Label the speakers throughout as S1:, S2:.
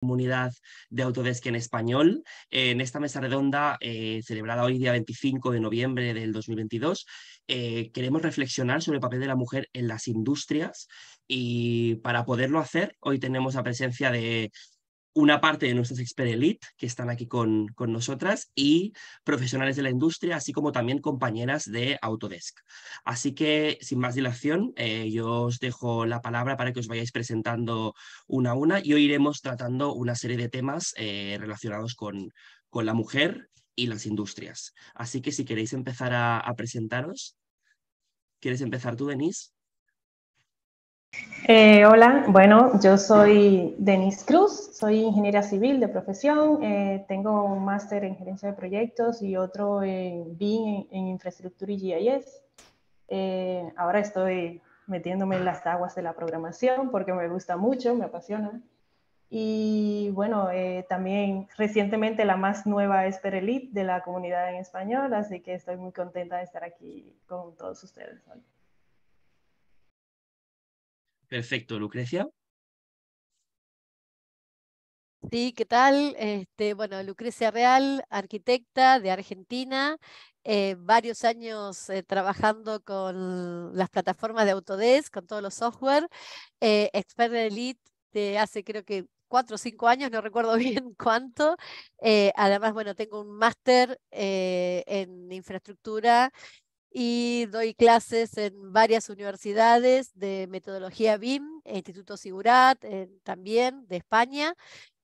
S1: comunidad de Autodesk en español. En esta mesa redonda, eh, celebrada hoy día 25 de noviembre del 2022, eh, queremos reflexionar sobre el papel de la mujer en las industrias y para poderlo hacer, hoy tenemos la presencia de una parte de nuestras expert elite que están aquí con, con, nosotras y profesionales de la industria, así como también compañeras de Autodesk. Así que, sin más dilación, eh, yo os dejo la palabra para que os vayáis presentando una a una y hoy iremos tratando una serie de temas eh, relacionados con, con, la mujer y las industrias. Así que si queréis empezar a, a presentaros, ¿quieres empezar tú, Denise?
S2: Eh, hola, bueno, yo soy Denise Cruz, soy ingeniera civil de profesión, eh, tengo un máster en gerencia de proyectos y otro en BIM en, infraestructura y GIS. Eh, ahora estoy metiéndome en las aguas de la programación porque me gusta mucho, me apasiona. Y bueno, también recientemente la más nueva es Perelite de la comunidad en español, así que estoy muy contenta de estar aquí con todos ustedes.
S1: Perfecto, Lucrecia.
S3: Sí, ¿qué tal? Este, bueno, Lucrecia Real, arquitecta de Argentina, eh, varios años eh, trabajando con las plataformas de Autodesk, con todos los software, eh, expert elite de hace creo que cuatro o cinco años, no recuerdo bien cuánto. además, bueno, tengo un máster en infraestructura y doy clases en varias universidades de metodología BIM, Instituto Sigurat también de España,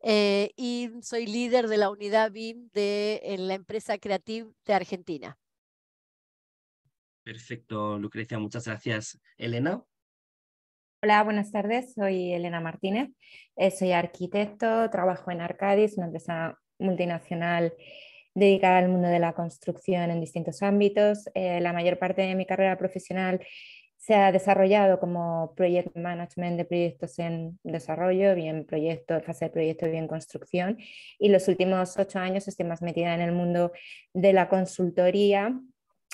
S3: eh, y soy líder de la unidad BIM de en la empresa Creative de Argentina.
S1: Perfecto, Lucrecia, muchas gracias. Elena.
S4: Hola, buenas tardes, soy Elena Martínez, eh, soy arquitecto, trabajo en Arcadis, una empresa multinacional dedicada al mundo de la construcción en distintos ámbitos. Eh, la mayor parte de mi carrera profesional se ha desarrollado como project management de proyectos en desarrollo, bien proyecto, fase de proyecto, bien construcción. Y los últimos ocho años estoy más metida en el mundo de la consultoría.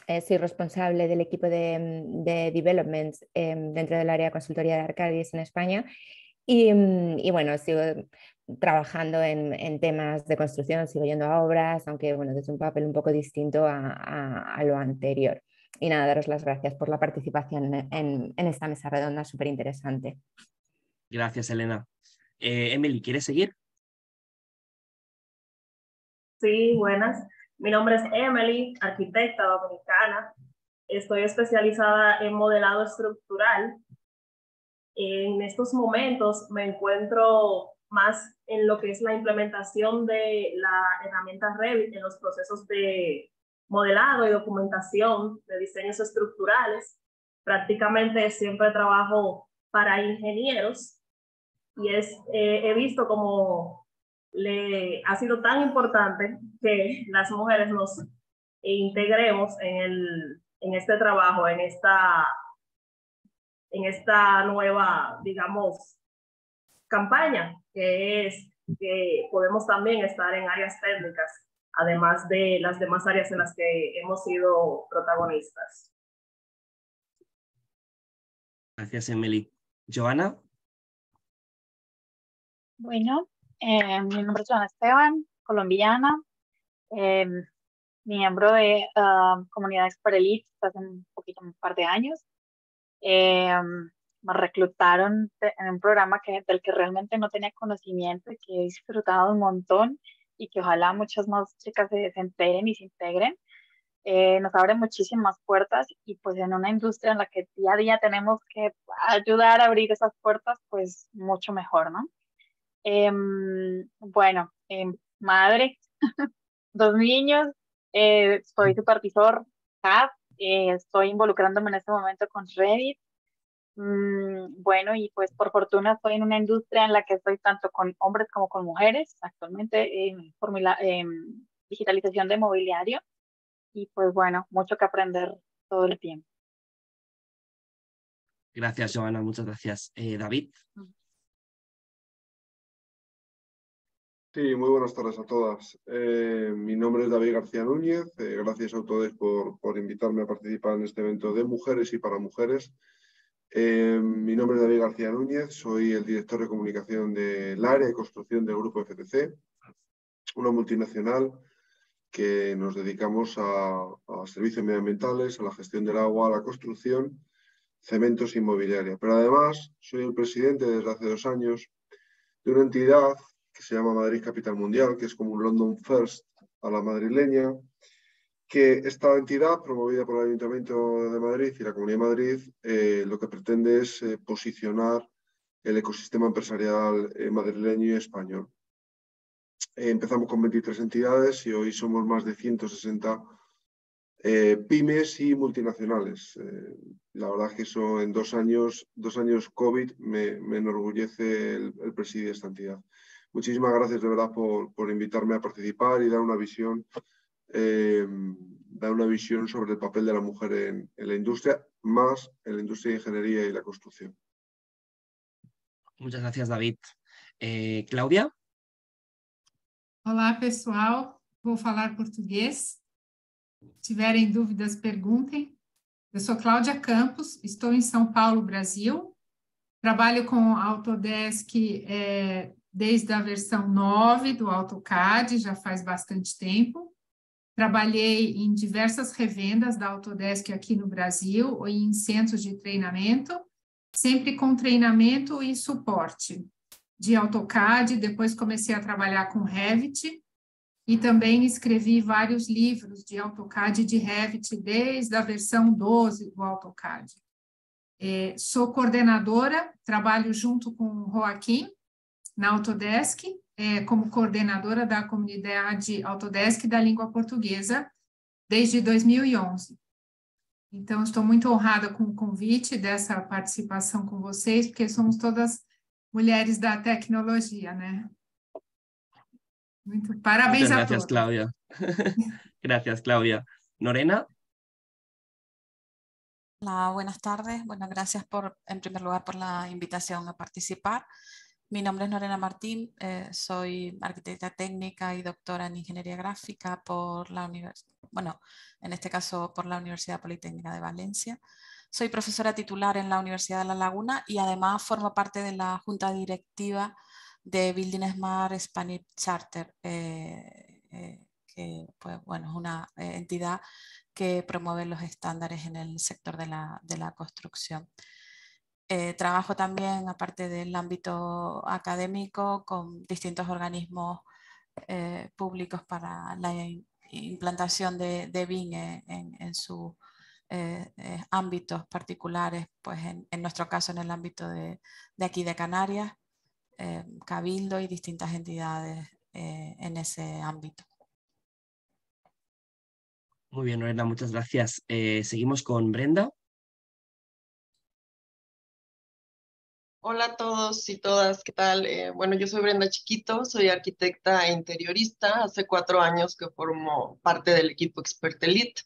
S4: Eh, soy responsable del equipo de, de development em, dentro del área de consultoría de Arcadis en España. Y, mm, y, bueno, sigo trabajando en, temas de construcción, sigo yendo a obras, aunque bueno, desde un papel un poco distinto a, lo anterior. Y nada, daros las gracias por la participación en, esta mesa redonda súper interesante.
S1: Gracias, Elena. Eh, Emily, ¿quieres seguir?
S5: Sí, buenas. Mi nombre es Emily, arquitecta dominicana. Estoy especializada en modelado estructural. En estos momentos me encuentro más en lo que es la implementación de la herramienta Revit en los procesos de modelado y documentación de diseños estructurales. Prácticamente siempre trabajo para ingenieros y es, eh, he visto como le ha sido tan importante que las mujeres nos integremos en, el, en este trabajo, en esta, en esta nueva, digamos, campaña, que es que podemos también estar en áreas técnicas, además de las demás áreas en las que hemos sido protagonistas.
S1: Gracias, Emily. Joana.
S6: Bueno, eh, mi nombre es Joana Esteban, colombiana, eh, miembro de uh, Comunidad Elite hace un poquito, un par de años. Eh, me reclutaron en un programa que, del que realmente no tenía conocimiento y que he disfrutado un montón y que ojalá muchas más chicas se, enteren y se integren. Eh, nos abre muchísimas puertas y pues en una industria en la que día a día tenemos que ayudar a abrir esas puertas, pues mucho mejor, ¿no? Em, bueno, em, madre, dos niños, eh, soy supervisor CAP, eh, estoy involucrándome en este momento con Reddit, Mm, bueno, y pues por fortuna estoy en una industria en la que estoy tanto con hombres como con mujeres, actualmente en formula, digitalización de mobiliario. Y pues bueno, mucho que aprender todo el tiempo.
S1: Gracias, Joana, muchas gracias. Eh, David.
S7: Sí, muy buenas tardes a todas. Eh, mi nombre es David García Núñez. Eh, gracias a Autodesk por, por invitarme a participar en este evento de mujeres y para mujeres. Eh, mi nombre es David García Núñez, soy el director de comunicación del área de construcción del Grupo FTC, una multinacional que nos dedicamos a, servicios medioambientales, a la gestión del agua, a la construcción, cementos e inmobiliaria. Pero además soy el presidente desde hace dos años de una entidad que se llama Madrid Capital Mundial, que es como un London First a la madrileña, que esta entidad, promovida por el Ayuntamiento de Madrid y la Comunidad de Madrid, eh, lo que pretende es eh, posicionar el ecosistema empresarial eh, madrileño y español. empezamos con 23 entidades y hoy somos más de 160 pymes y multinacionales. la verdad es que eso en dos años, dos años COVID me, enorgullece el, el, presidir esta entidad. Muchísimas gracias de verdad por, por invitarme a participar y dar una visión eh, da una visión sobre el papel de la mujer en, la industria, más en la industria de ingeniería y la construcción.
S1: Muchas gracias, David. Eh, Cláudia?
S8: Olá, pessoal. Vou falar português. Se tiverem dúvidas, perguntem. Eu sou Cláudia Campos, estou em São Paulo, Brasil. Trabalho com Autodesk é, desde a versão 9 do AutoCAD, já faz bastante tempo. Trabalhei em diversas revendas da Autodesk aqui no Brasil, ou em centros de treinamento, sempre com treinamento e suporte de AutoCAD. Depois comecei a trabalhar com Revit e também escrevi vários livros de AutoCAD e de Revit desde a versão 12 do AutoCAD. É, sou coordenadora, trabalho junto com o Joaquim na Autodesk é, como coordenadora da comunidade Autodesk da língua portuguesa desde 2011. Então, estou muito honrada com o convite dessa participação com vocês, porque somos todas mulheres da tecnologia, né? Muito parabéns
S1: Muchas
S8: a
S1: gracias,
S8: todos.
S1: Claudia. gracias, Claudia. Norena.
S9: Hola, buenas tardes. Bueno, gracias por, en primer lugar, por la invitación a participar. Mi nombre es Norena Martín, eh, soy arquitecta técnica y doctora en ingeniería gráfica por la universidad, bueno, en este caso por la Universidad Politécnica de Valencia. Soy profesora titular en la Universidad de La Laguna y además formo parte de la junta directiva de Building Smart Spanish Charter, eh, eh, que pues, bueno, es una entidad que promueve los estándares en el sector de la, de la construcción. Eh, trabajo también, aparte del ámbito académico, con distintos organismos eh, públicos para la implantación de, de BIM en, sus eh, ámbitos particulares, pues en, nuestro caso en el ámbito de, de aquí de Canarias, Cabildo y distintas entidades en ese ámbito.
S1: Muy bien, Lorena, muchas gracias. seguimos con Brenda.
S10: Hola a todos y todas, ¿qué tal? Eh, bueno, yo soy Brenda Chiquito, soy arquitecta e interiorista. Hace cuatro años que formo parte del equipo Expert Elite.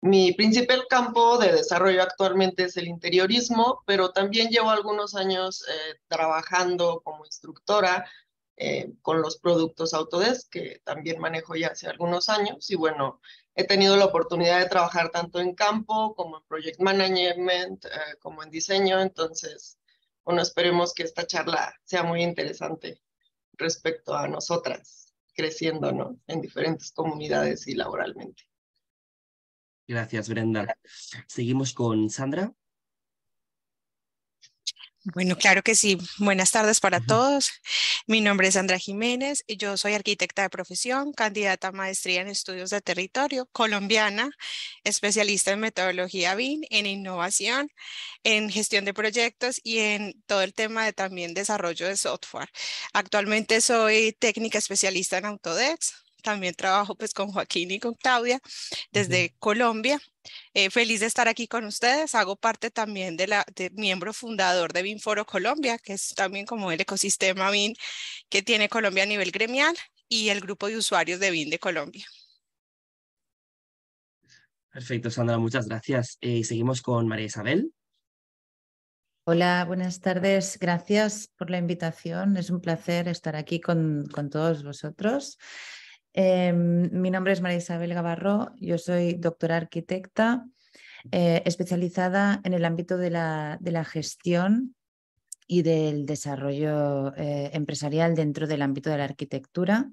S10: Mi principal campo de desarrollo actualmente es el interiorismo, pero también llevo algunos años eh, trabajando como instructora eh, con los productos Autodesk, que también manejo ya hace algunos años. Y bueno, he tenido la oportunidad de trabajar tanto en campo como en project management, como en diseño. Entonces, bueno, esperemos que esta charla sea muy interesante respecto a nosotras creciendo ¿no? en diferentes comunidades y laboralmente.
S1: Gracias, Brenda. Seguimos con Sandra.
S11: Bueno, claro que sí. Buenas tardes para todos. Mi nombre es Sandra Jiménez y yo soy arquitecta de profesión, candidata a maestría en estudios de territorio, colombiana, especialista en metodología BIM, en innovación, en gestión de proyectos y en todo el tema de también desarrollo de software. Actualmente soy técnica especialista en Autodesk, también trabajo pues con Joaquín y con Claudia desde Colombia. Eh, feliz de estar aquí con ustedes. Hago parte también de la de miembro fundador de BINForo Colombia, que es también como el ecosistema BIN que tiene Colombia a nivel gremial y el grupo de usuarios de BIN de Colombia.
S1: Perfecto, Sandra, muchas gracias. Eh, seguimos con María Isabel.
S12: Hola, buenas tardes. Gracias por la invitación. Es un placer estar aquí con, con todos vosotros. Em, mi nombre es María Isabel Gavarro, yo soy doctora arquitecta. eh, especializada en el ámbito de la, gestión y del desarrollo eh, empresarial dentro del ámbito de la arquitectura.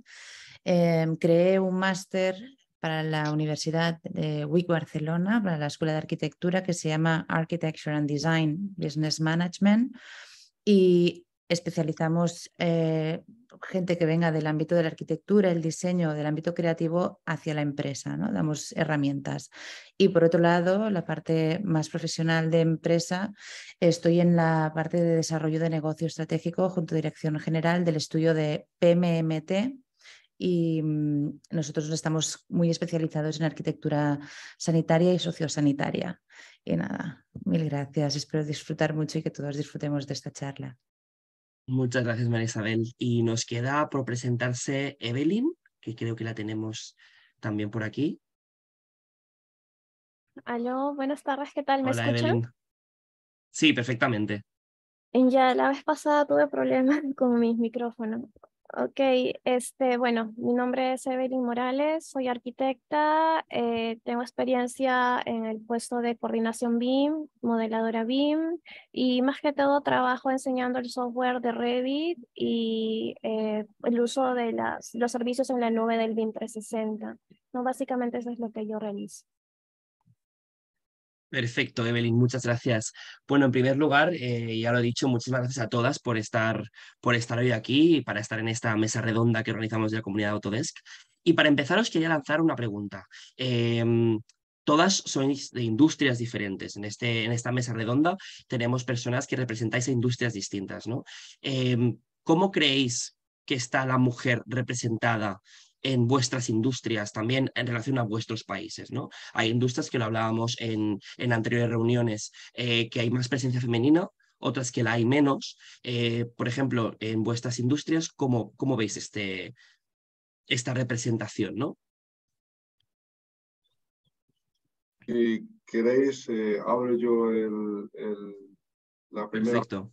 S12: Em, creé un máster para la Universidad de WIC Barcelona, para la Escuela de Arquitectura, que se llama Architecture and Design Business Management. Y especializamos eh, gente que venga del ámbito de la arquitectura, el diseño, del ámbito creativo hacia la empresa, ¿no? damos herramientas. Y por otro lado, la parte más profesional de empresa, estoy en la parte de desarrollo de negocio estratégico junto a Dirección General del estudio de PMMT, y mm, nosotros estamos muy especializados en arquitectura sanitaria y sociosanitaria. Y nada, mil gracias. Espero disfrutar mucho y que todos disfrutemos de esta charla.
S1: Muchas gracias, María Isabel. Y nos queda por presentarse Evelyn, que creo que la tenemos también por aquí.
S13: Aló, buenas tardes, ¿qué tal? ¿Me
S1: Hola,
S13: escuchan?
S1: Evelyn. Sí, perfectamente.
S13: Ya la vez pasada tuve problemas con mi micrófono. Ok, este, bueno, mi nombre es Evelyn Morales, soy arquitecta, eh, tengo experiencia en el puesto de coordinación BIM, modeladora BIM y más que todo trabajo enseñando el software de Revit y eh, el uso de las, los servicios en la nube del BIM 360. No, básicamente eso es lo que yo realizo.
S1: Perfecto, Evelyn, muchas gracias. Bueno, en primer lugar, eh, ya lo he dicho, muchísimas gracias a todas por estar, por estar hoy aquí y para estar en esta mesa redonda que organizamos de la comunidad Autodesk. Y para empezar, os quería lanzar una pregunta. Em, todas sois de industrias diferentes. En, este, en esta mesa redonda tenemos personas que representáis a industrias distintas, ¿no? Em, ¿Cómo creéis que está la mujer representada en vuestras industrias, también en relación a vuestros países. ¿no? Hay industrias que lo hablábamos en, en anteriores reuniones, eh, que hay más presencia femenina, otras que la hay menos. Eh, por ejemplo, en vuestras industrias, ¿cómo, cómo veis este, esta representación? ¿no?
S7: Si queréis, eh, abro yo el, el, la primera
S1: Perfecto.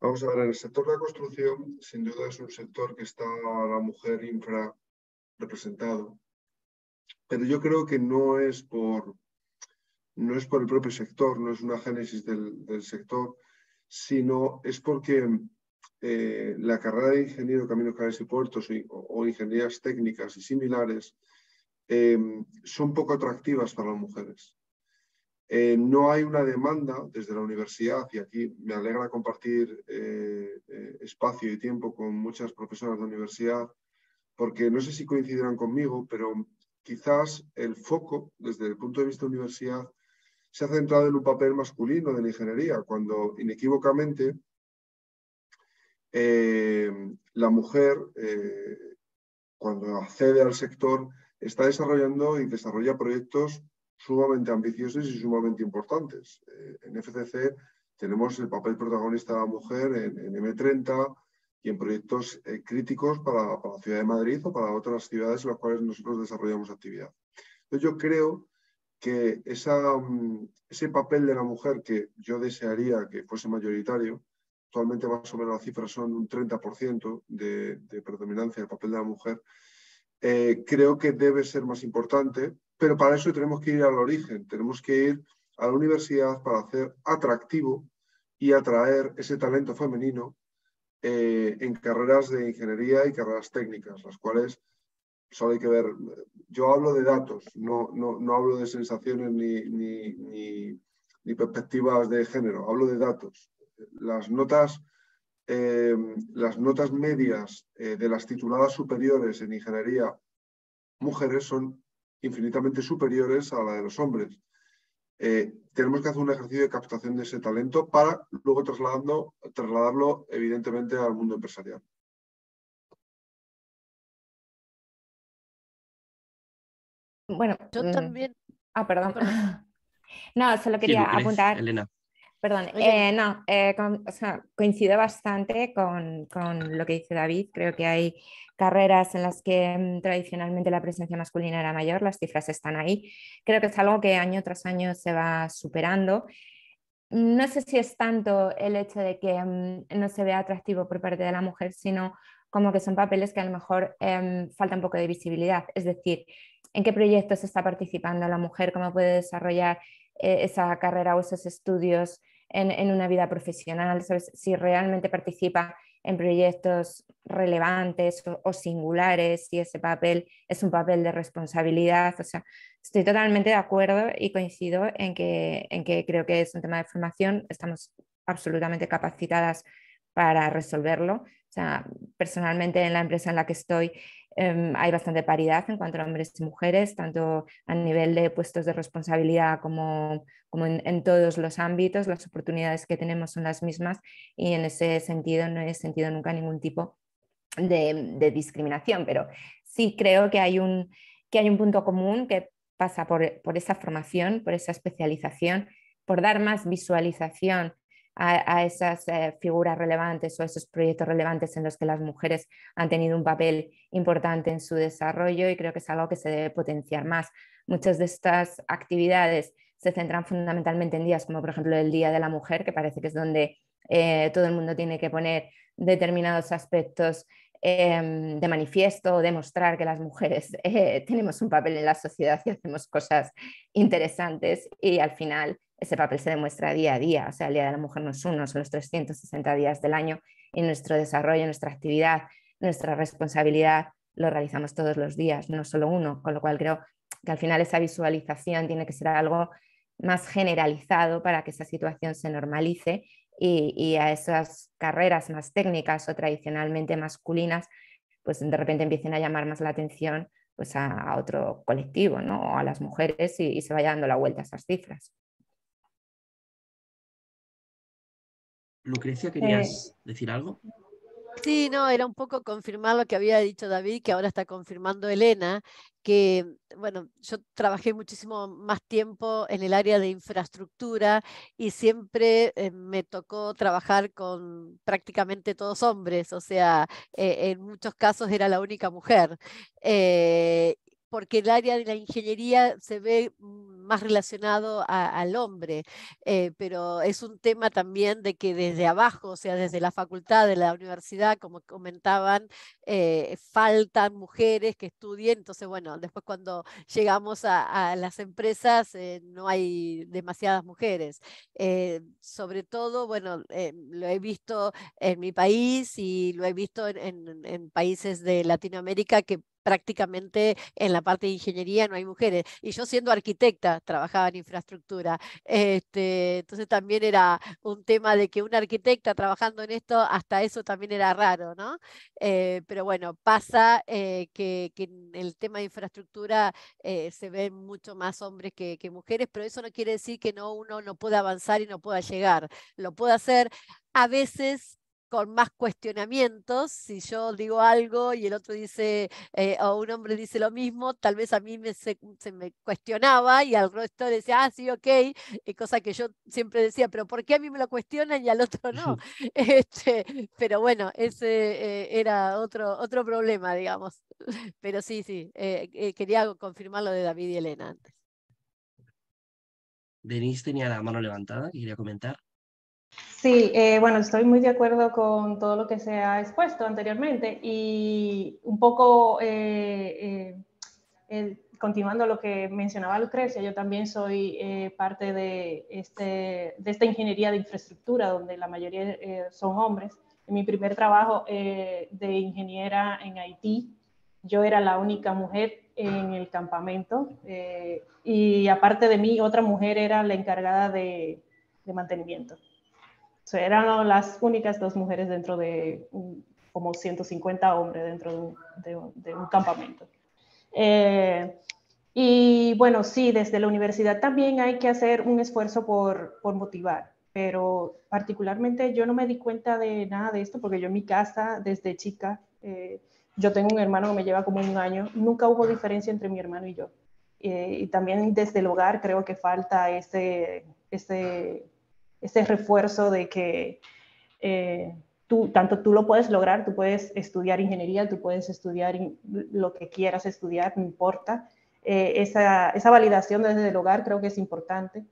S7: Vamos a ver, en el sector de la construcción, sin duda es un sector que está la mujer infra representado, pero yo creo que no es por, no es por el propio sector, no es una génesis del, sector, sino es porque eh, la carrera de ingeniero caminos, canales y puertos o, ingenierías técnicas y similares eh, son poco atractivas para las mujeres. Eh, no hay una demanda desde la universidad, y aquí me alegra compartir eh, eh, espacio y tiempo con muchas profesoras de universidad, porque no sé si coincidirán conmigo, pero quizás el foco desde el punto de vista de universidad se ha centrado en un papel masculino de la ingeniería, cuando inequívocamente la mujer, cuando accede al sector, está desarrollando y desarrolla proyectos sumamente ambiciosos y sumamente importantes. Eh, en FCC tenemos el papel protagonista de la mujer en, en M30 y en proyectos eh, críticos para, para, la ciudad de Madrid o para otras ciudades en las cuales nosotros desarrollamos actividad. Entonces yo creo que um, ese papel de la mujer que yo desearía que fuese mayoritario, actualmente más o menos las cifras son un 30% de, de predominancia del papel de la mujer, eh, creo que debe ser más importante pero para eso tenemos que ir al origen, tenemos que ir a la universidad para hacer atractivo y atraer ese talento femenino eh, en carreras de ingeniería y carreras técnicas, las cuales solo hay que ver. Yo hablo de datos, no, no, no hablo de sensaciones ni, ni, ni, perspectivas de género, hablo de datos. Las notas, eh, las notas medias eh, de las tituladas superiores en ingeniería mujeres son infinitamente superiores a la de los hombres. Eh, tenemos que hacer un ejercicio de captación de ese talento para luego trasladando, trasladarlo evidentemente al mundo empresarial.
S4: Bueno,
S3: yo
S4: mm,
S3: también.
S4: Ah, perdón. No, solo quería
S1: sí,
S4: apuntar.
S1: Elena.
S4: Perdón, eh, no, eh, con, o sea, coincido bastante con, con, lo que dice David. Creo que hay carreras en las que mm, tradicionalmente la presencia masculina era mayor, las cifras están ahí. Creo que es algo que año tras año se va superando. No sé si es tanto el hecho de que mm, no se vea atractivo por parte de la mujer, sino como que son papeles que a lo mejor eh, falta un poco de visibilidad. Es decir, en qué proyectos está participando la mujer, cómo puede desarrollar eh, esa carrera o esos estudios en, una vida profesional, si realmente participa en proyectos relevantes o, singulares, si ese papel es un papel de responsabilidad. O sea, estoy totalmente de acuerdo y coincido en que, en que creo que es un tema de formación, estamos absolutamente capacitadas para resolverlo. O sea, personalmente en la empresa en la que estoy Em, hay bastante paridad en cuanto a hombres y mujeres, tanto a nivel de puestos de responsabilidad como, como en, todos los ámbitos. Las oportunidades que tenemos son las mismas y en ese sentido no he sentido nunca ningún tipo de, discriminación, pero sí creo que hay un, que hay un punto común que pasa por, por esa formación, por esa especialización, por dar más visualización a, esas eh, figuras relevantes o esos proyectos relevantes en los que las mujeres han tenido un papel importante en su desarrollo y creo que es algo que se debe potenciar más. Muchas de estas actividades se centran fundamentalmente en días como por ejemplo el Día de la Mujer, que parece que es donde eh, todo el mundo tiene que poner determinados aspectos em, de manifiesto, demostrar que las mujeres eh, tenemos un papel en la sociedad y hacemos cosas interesantes y al final ese papel se demuestra día a día. O sea, el Día de la Mujer no es uno, son los 360 días del año y nuestro desarrollo, nuestra actividad, nuestra responsabilidad lo realizamos todos los días, no solo uno, con lo cual creo que al final esa visualización tiene que ser algo más generalizado para que esa situación se normalice y, a esas carreras más técnicas o tradicionalmente masculinas, pues de repente empiecen a llamar más la atención pues a, otro colectivo, ¿no? a las mujeres y se vaya dando la vuelta a esas cifras.
S1: Lucrecia, ¿querías eh, decir algo?
S3: Sí, no, era un poco confirmar lo que había dicho David, que ahora está confirmando Elena, que, bueno, yo trabajé muchísimo más tiempo en el área de infraestructura y siempre eh, me tocó trabajar con prácticamente todos hombres, o sea, eh, en muchos casos era la única mujer porque el área de la ingeniería se ve más relacionado al hombre, eh, pero es un tema también de que desde abajo, o sea, desde la facultad de la universidad, como comentaban, eh, faltan mujeres que estudien, entonces, bueno, después cuando llegamos a, las empresas eh, no hay demasiadas mujeres. sobre todo, bueno, lo he visto en mi país y lo he visto en países de Latinoamérica que prácticamente en la parte de ingeniería no hay mujeres. Y yo siendo arquitecta trabajaba en infraestructura. Este, entonces también era un tema de que una arquitecta trabajando en esto, hasta eso también era raro, ¿no? Eh, pero bueno, pasa eh, que, en el tema de infraestructura eh, se ven mucho más hombres que, que mujeres, pero eso no quiere decir que no uno no pueda avanzar y no pueda llegar. Lo puede hacer a veces con más cuestionamientos. Si yo digo algo y el otro dice, eh, o un hombre dice lo mismo, tal vez a mí me, se, me cuestionaba y al resto decía, ah, sí, ok, y cosa que yo siempre decía, pero ¿por qué a mí me lo cuestionan y al otro no? este, pero bueno, ese eh, era otro, otro problema, digamos. Pero sí, sí, eh, quería confirmar lo de David y Elena antes.
S1: Denise tenía la mano levantada y quería comentar.
S2: Sí, eh, bueno, estoy muy de acuerdo con todo lo que se ha expuesto anteriormente y un poco eh, eh, continuando lo que mencionaba Lucrecia, yo también soy parte de, este, de esta ingeniería de infraestructura donde la mayoría son hombres. En mi primer trabajo de ingeniera en Haití, yo era la única mujer en el campamento y aparte de mí, otra mujer era la encargada de mantenimiento eran las únicas dos mujeres dentro de como 150 hombres dentro de un, campamento. Eh, y bueno, sí, desde la universidad también hay que hacer un esfuerzo por, por, motivar, pero particularmente yo no me di cuenta de nada de esto porque yo en mi casa, desde chica, eh, yo tengo un hermano que me lleva como un año, nunca hubo diferencia entre mi hermano y yo. Eh, y también desde el hogar creo que falta ese, ese ese refuerzo de que eh, tú, tanto tú lo puedes lograr, tú puedes estudiar ingeniería, tú puedes estudiar lo que quieras estudiar, no importa. Eh, esa, esa, validación desde el hogar creo que es importante.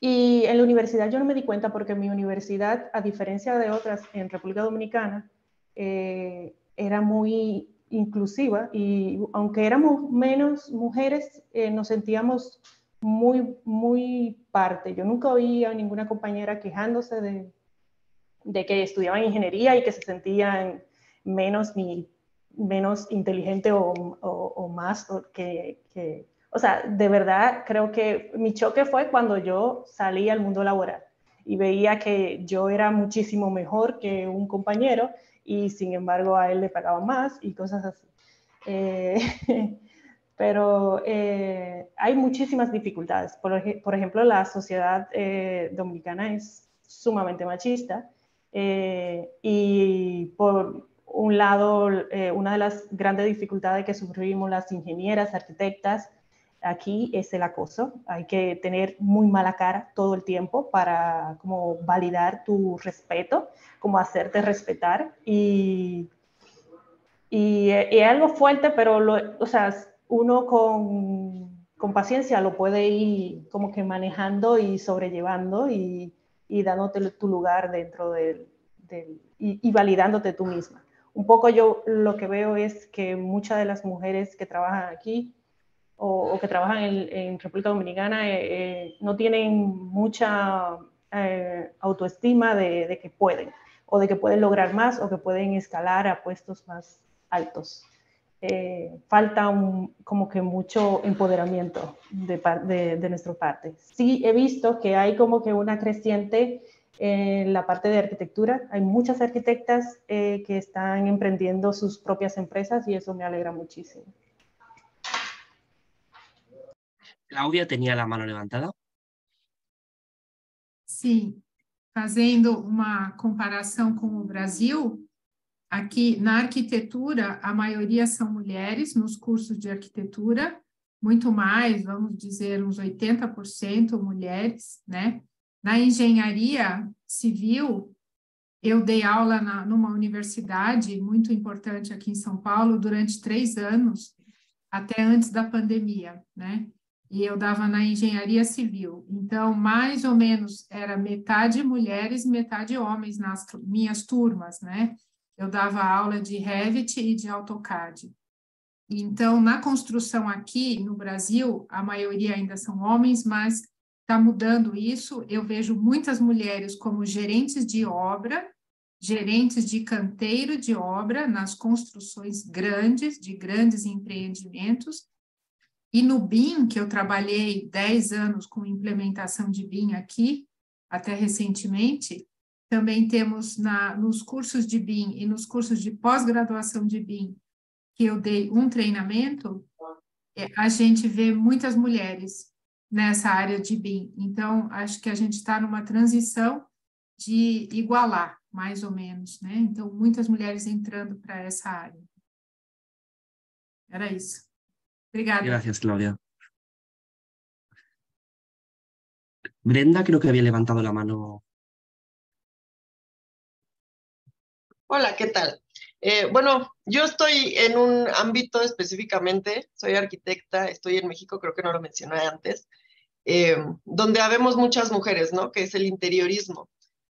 S2: Y en la universidad yo no me di cuenta porque mi universidad, a diferencia de otras en República Dominicana, eh, era muy inclusiva y aunque éramos menos mujeres, eh, nos sentíamos muy, muy parte. Yo nunca oía a ninguna compañera quejándose de, de que estudiaban ingeniería y que se sentían menos ni menos inteligente o, o, más que, que, o sea, de verdad creo que mi choque fue cuando yo salí al mundo laboral y veía que yo era muchísimo mejor que un compañero y sin embargo a él le pagaban más y cosas así. Eh, pero eh, hay muchísimas dificultades. Por, por ejemplo, la sociedad eh, dominicana es sumamente machista y por un lado, una de las grandes dificultades que sufrimos las ingenieras, arquitectas, aquí es el acoso. Hay que tener muy mala cara todo el tiempo para como validar tu respeto, como hacerte respetar. Y, y, es algo fuerte, pero lo, o sea, uno con, con, paciencia lo puede ir como que manejando y sobrellevando y, y dándote tu lugar dentro del, y validándote tú misma. Un poco yo lo que veo es que muchas de las mujeres que trabajan aquí o, que trabajan en, República Dominicana eh, eh, no tienen mucha eh, autoestima de, que pueden, o de que pueden lograr más, o que pueden escalar a puestos más altos. Falta un, como que mucho empoderamiento de, de, de nuestra parte. Sí he visto que hay como que una creciente en la parte de arquitectura. Hay muchas arquitectas que están emprendiendo sus propias empresas y eso me alegra muchísimo.
S1: Claudia tenía la mano levantada.
S8: Sim, fazendo uma comparação com o Brasil, aqui na arquitetura, a maioria são mulheres nos cursos de arquitetura, muito mais, vamos dizer, uns 80% mulheres, né? Na engenharia civil, eu dei aula na, numa universidade muito importante aqui em São Paulo durante três anos, até antes da pandemia, né? e eu dava na engenharia civil. Então, mais ou menos era metade mulheres, metade homens nas minhas turmas, né? Eu dava aula de Revit e de AutoCAD. Então, na construção aqui no Brasil, a maioria ainda são homens, mas está mudando isso. Eu vejo muitas mulheres como gerentes de obra, gerentes de canteiro de obra nas construções grandes, de grandes empreendimentos, e no BIM, que eu trabalhei 10 anos com implementação de BIM aqui, até recentemente, também temos na, nos cursos de BIM e nos cursos de pós-graduação de BIM, que eu dei um treinamento, é, a gente vê muitas mulheres nessa área de BIM. Então, acho que a gente está numa transição de igualar, mais ou menos, né? Então, muitas mulheres entrando para essa área. Era isso.
S1: Gracias, Claudia. Brenda creo que había levantado la mano.
S10: Hola, ¿qué tal? Eh, bueno, yo estoy en un ámbito específicamente, soy arquitecta, estoy en México, creo que no lo mencioné antes, eh, donde habemos muchas mujeres, ¿no? Que es el interiorismo.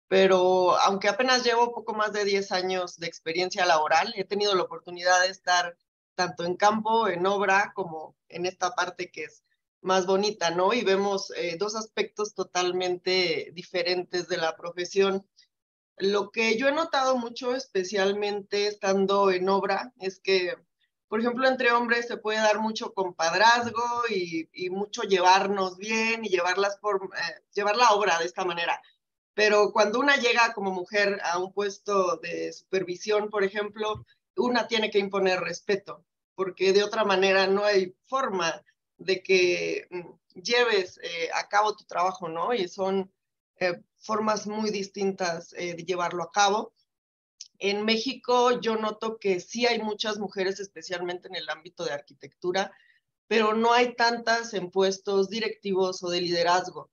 S10: Pero aunque apenas llevo poco más de 10 años de experiencia laboral, he tenido la oportunidad de estar tanto en campo, en obra, como en esta parte que es más bonita, ¿no? Y vemos eh, dos aspectos totalmente diferentes de la profesión. Lo que yo he notado mucho, especialmente estando en obra, es que, por ejemplo, entre hombres se puede dar mucho compadrazgo y, mucho llevarnos bien y llevarlas eh, llevar la obra de esta manera. Pero cuando una llega como mujer a un puesto de supervisión, por ejemplo, una tiene que imponer respeto, porque de otra manera no hay forma de que mm, lleves eh, a cabo tu trabajo, ¿no? Y son eh, formas muy distintas eh, de llevarlo a cabo. En México yo noto que sí hay muchas mujeres, especialmente en el ámbito de arquitectura, pero no hay tantas en puestos directivos o de liderazgo.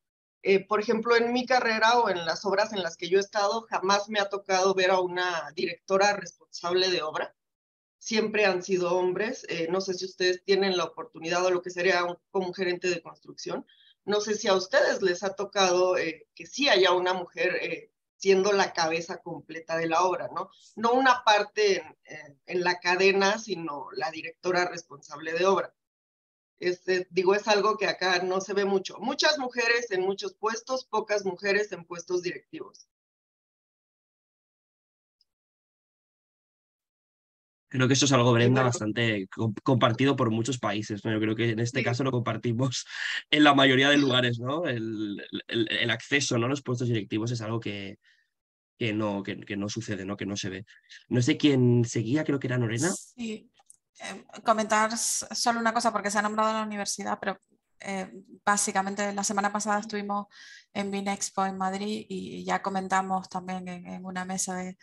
S10: por ejemplo, en mi carrera o en las obras en las que yo he estado, jamás me ha tocado ver a una directora responsable de obra siempre han sido hombres. Eh, no sé si ustedes tienen la oportunidad o lo que sería como un gerente de construcción. No sé si a ustedes les ha tocado eh, que sí haya una mujer eh, siendo la cabeza completa de la obra, ¿no? No una parte en, la cadena, sino la directora responsable de obra. Este, digo, es algo que acá no se ve mucho. Muchas mujeres en muchos puestos, pocas mujeres en puestos directivos.
S1: Creo que eso es algo, Brenda, bastante compartido por muchos países. ¿no? Yo creo que en este caso lo compartimos en la mayoría de lugares, ¿no? El, el, acceso ¿no? a los puestos directivos es algo que, que, no, que, que, no sucede, ¿no? que no se ve. No sé quién seguía, creo que era Norena.
S9: Sí, eh, comentar solo una cosa, porque se ha nombrado la universidad, pero eh, básicamente la semana pasada estuvimos en Binexpo en Madrid y ya comentamos también en, en una mesa de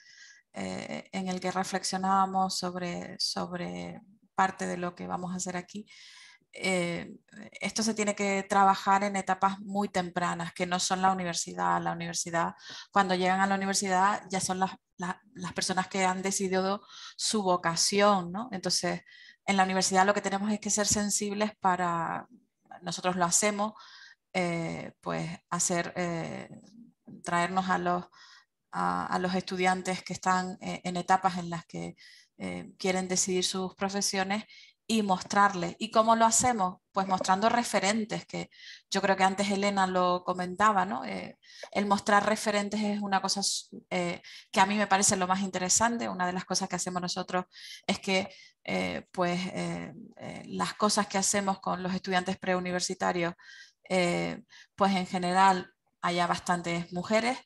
S9: eh, en el que reflexionábamos sobre, sobre parte de lo que vamos a hacer aquí. Eh, esto se tiene que trabajar en etapas muy tempranas, que no son la universidad. La universidad, cuando llegan a la universidad, ya son las, las, personas que han decidido su vocación, ¿no? Entonces, en la universidad lo que tenemos es que ser sensibles para, nosotros lo hacemos, eh, pues hacer, traernos a los a, los estudiantes que están eh, en etapas en las que eh, quieren decidir sus profesiones y mostrarles. ¿Y cómo lo hacemos? Pues mostrando referentes, que yo creo que antes Elena lo comentaba, ¿no? Eh, el mostrar referentes es una cosa que a mí me parece lo más interesante. Una de las cosas que hacemos nosotros es que pues, las cosas que hacemos con los estudiantes preuniversitarios, pues en general haya bastantes mujeres,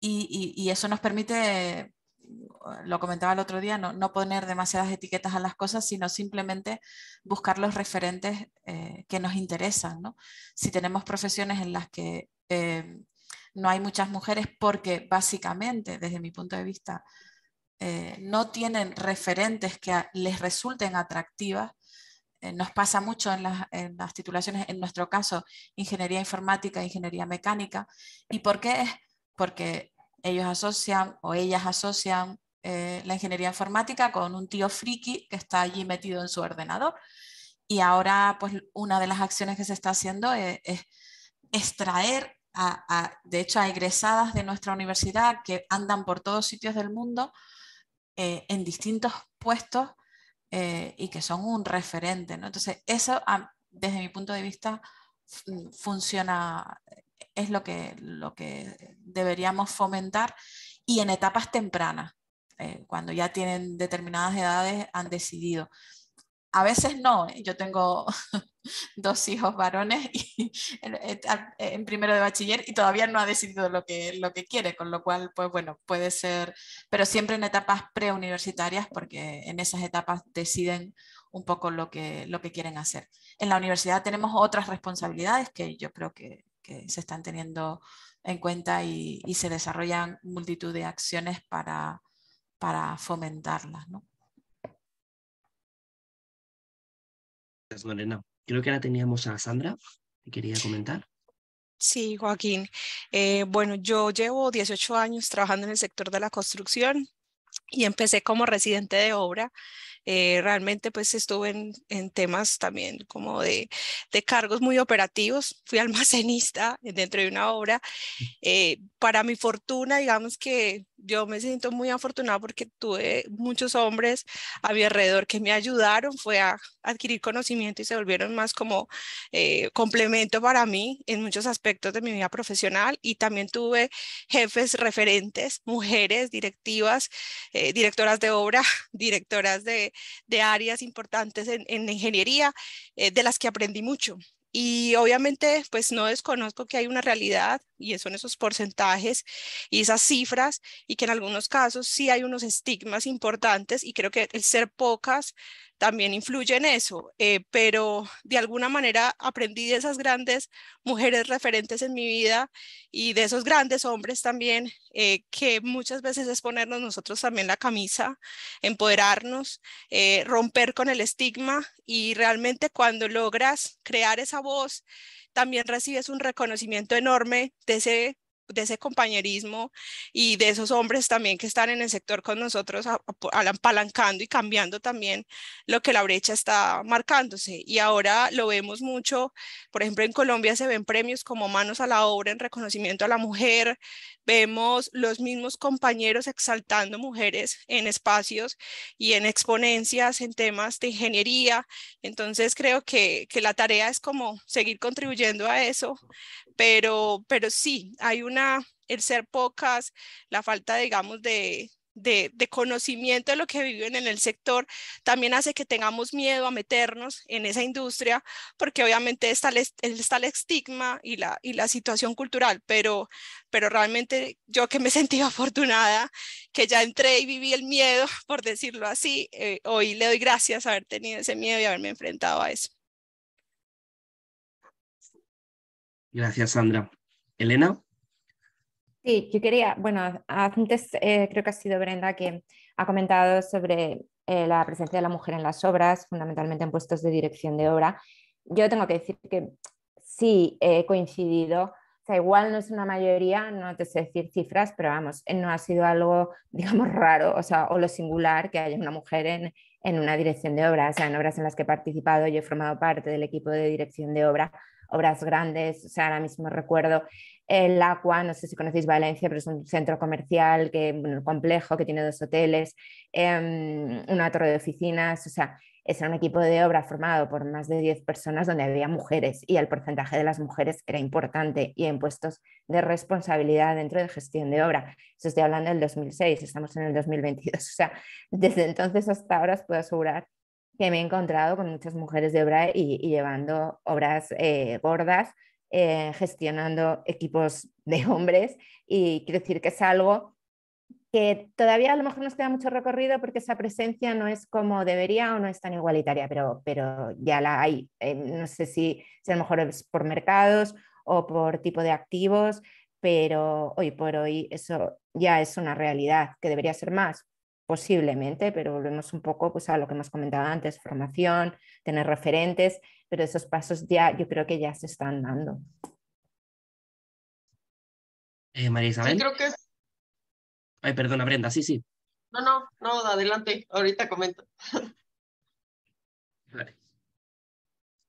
S9: y, eso nos permite, lo comentaba el otro día, no, poner demasiadas etiquetas a las cosas, sino simplemente buscar los referentes eh, que nos interesan. Si tenemos profesiones en las que eh, no hay muchas mujeres, porque básicamente, desde mi punto de vista, eh, no tienen referentes que les resulten atractivas, nos pasa mucho en las, en las, titulaciones, en nuestro caso, ingeniería informática, ingeniería mecánica. ¿Y por qué es? Porque ellos asocian o ellas asocian eh, la ingeniería informática con un tío friki que está allí metido en su ordenador. Y ahora, pues una de las acciones que se está haciendo es, extraer, de hecho, a egresadas de nuestra universidad que andan por todos sitios del mundo eh, en distintos puestos eh, y que son un referente. Entonces, eso, desde mi punto de vista, funciona es lo que, lo que deberíamos fomentar y en etapas tempranas, eh, cuando ya tienen determinadas edades, han decidido. A veces no, ¿eh? yo tengo dos hijos varones y en primero de bachiller y todavía no ha decidido lo que, lo que quiere, con lo cual, pues bueno, puede ser, pero siempre en etapas preuniversitarias porque en esas etapas deciden un poco lo que, lo que quieren hacer. En la universidad tenemos otras responsabilidades que yo creo que, que se están teniendo en cuenta y, se desarrollan multitud de acciones para, para fomentarlas. ¿no?
S1: Gracias, Lorena. Creo que ahora teníamos a Sandra, que quería comentar.
S11: Sí, Joaquín. Eh, bueno, yo llevo 18 años trabajando en el sector de la construcción y empecé como residente de obra eh, realmente pues estuve en, en, temas también como de, de, cargos muy operativos. Fui almacenista dentro de una obra. Eh, para mi fortuna, digamos que yo me siento muy afortunada porque tuve muchos hombres a mi alrededor que me ayudaron, fue a adquirir conocimiento y se volvieron más como eh, complemento para mí en muchos aspectos de mi vida profesional y también tuve jefes referentes, mujeres directivas, eh, directoras de obra, directoras de, de áreas importantes en, en ingeniería, eh, de las que aprendí mucho. Y obviamente, pues no desconozco que hay una realidad y son esos porcentajes y esas cifras y que en algunos casos sí hay unos estigmas importantes y creo que el ser pocas también influye en eso, eh, pero de alguna manera aprendí de esas grandes mujeres referentes en mi vida y de esos grandes hombres también, eh, que muchas veces es ponernos nosotros también la camisa, empoderarnos, eh, romper con el estigma y realmente cuando logras crear esa voz, también recibes un reconocimiento enorme de ese de ese compañerismo y de esos hombres también que están en el sector con nosotros apalancando y cambiando también lo que la brecha está marcándose. Y ahora lo vemos mucho, por ejemplo, en Colombia se ven premios como Manos a la Obra en reconocimiento a la mujer, vemos los mismos compañeros exaltando mujeres en espacios y en exponencias en temas de ingeniería. Entonces creo que, que la tarea es como seguir contribuyendo a eso, pero, pero sí, hay una, el ser pocas, la falta, digamos, de, de, conocimiento de lo que viven en el sector, también hace que tengamos miedo a meternos en esa industria, porque obviamente está el, está el estigma y la, y la situación cultural, pero, pero realmente yo que me sentí afortunada, que ya entré y viví el miedo, por decirlo así, eh, hoy le doy gracias a haber tenido ese miedo y haberme enfrentado a eso.
S1: Gracias, Sandra. Elena.
S4: Sí, yo quería, bueno, antes eh, creo que ha sido Brenda que ha comentado sobre eh, la presencia de la mujer en las obras, fundamentalmente en puestos de dirección de obra. Yo tengo que decir que sí he coincidido, o sea, igual no es una mayoría, no te sé decir cifras, pero vamos, eh, no ha sido algo, digamos, raro, o sea, o lo singular que haya una mujer en, en una dirección de obra, o sea, en obras en las que he participado, yo he formado parte del equipo de dirección de obra, obras grandes, o sea, ahora mismo recuerdo el Aqua, no sé si conocéis Valencia, pero es un centro comercial que, complejo que tiene dos hoteles, em, una torre de oficinas, o sea, es un equipo de obra formado por más de 10 personas donde había mujeres y el porcentaje de las mujeres era importante y en puestos de responsabilidad dentro de gestión de obra. Eso estoy hablando del 2006, estamos en el 2022. O sea, desde entonces hasta ahora os puedo asegurar que me he encontrado con muchas mujeres de obra y, llevando obras eh, gordas eh, gestionando equipos de hombres y quiero decir que es algo que todavía a lo mejor nos queda mucho recorrido porque esa presencia no es como debería o no es tan igualitaria, pero, pero ya la hay. Eh, no sé si, si a lo mejor es por mercados o por tipo de activos, pero hoy por hoy eso ya es una realidad que debería ser más, posiblemente, pero volvemos un poco pues, a lo que hemos comentado antes, formación, tener referentes pero esos pasos ya yo creo que ya se están dando.
S1: Eh, María Isabel.
S10: Sí, creo que es...
S1: Ay, perdona, Brenda, sí, sí.
S10: No, no, no, adelante, ahorita comento.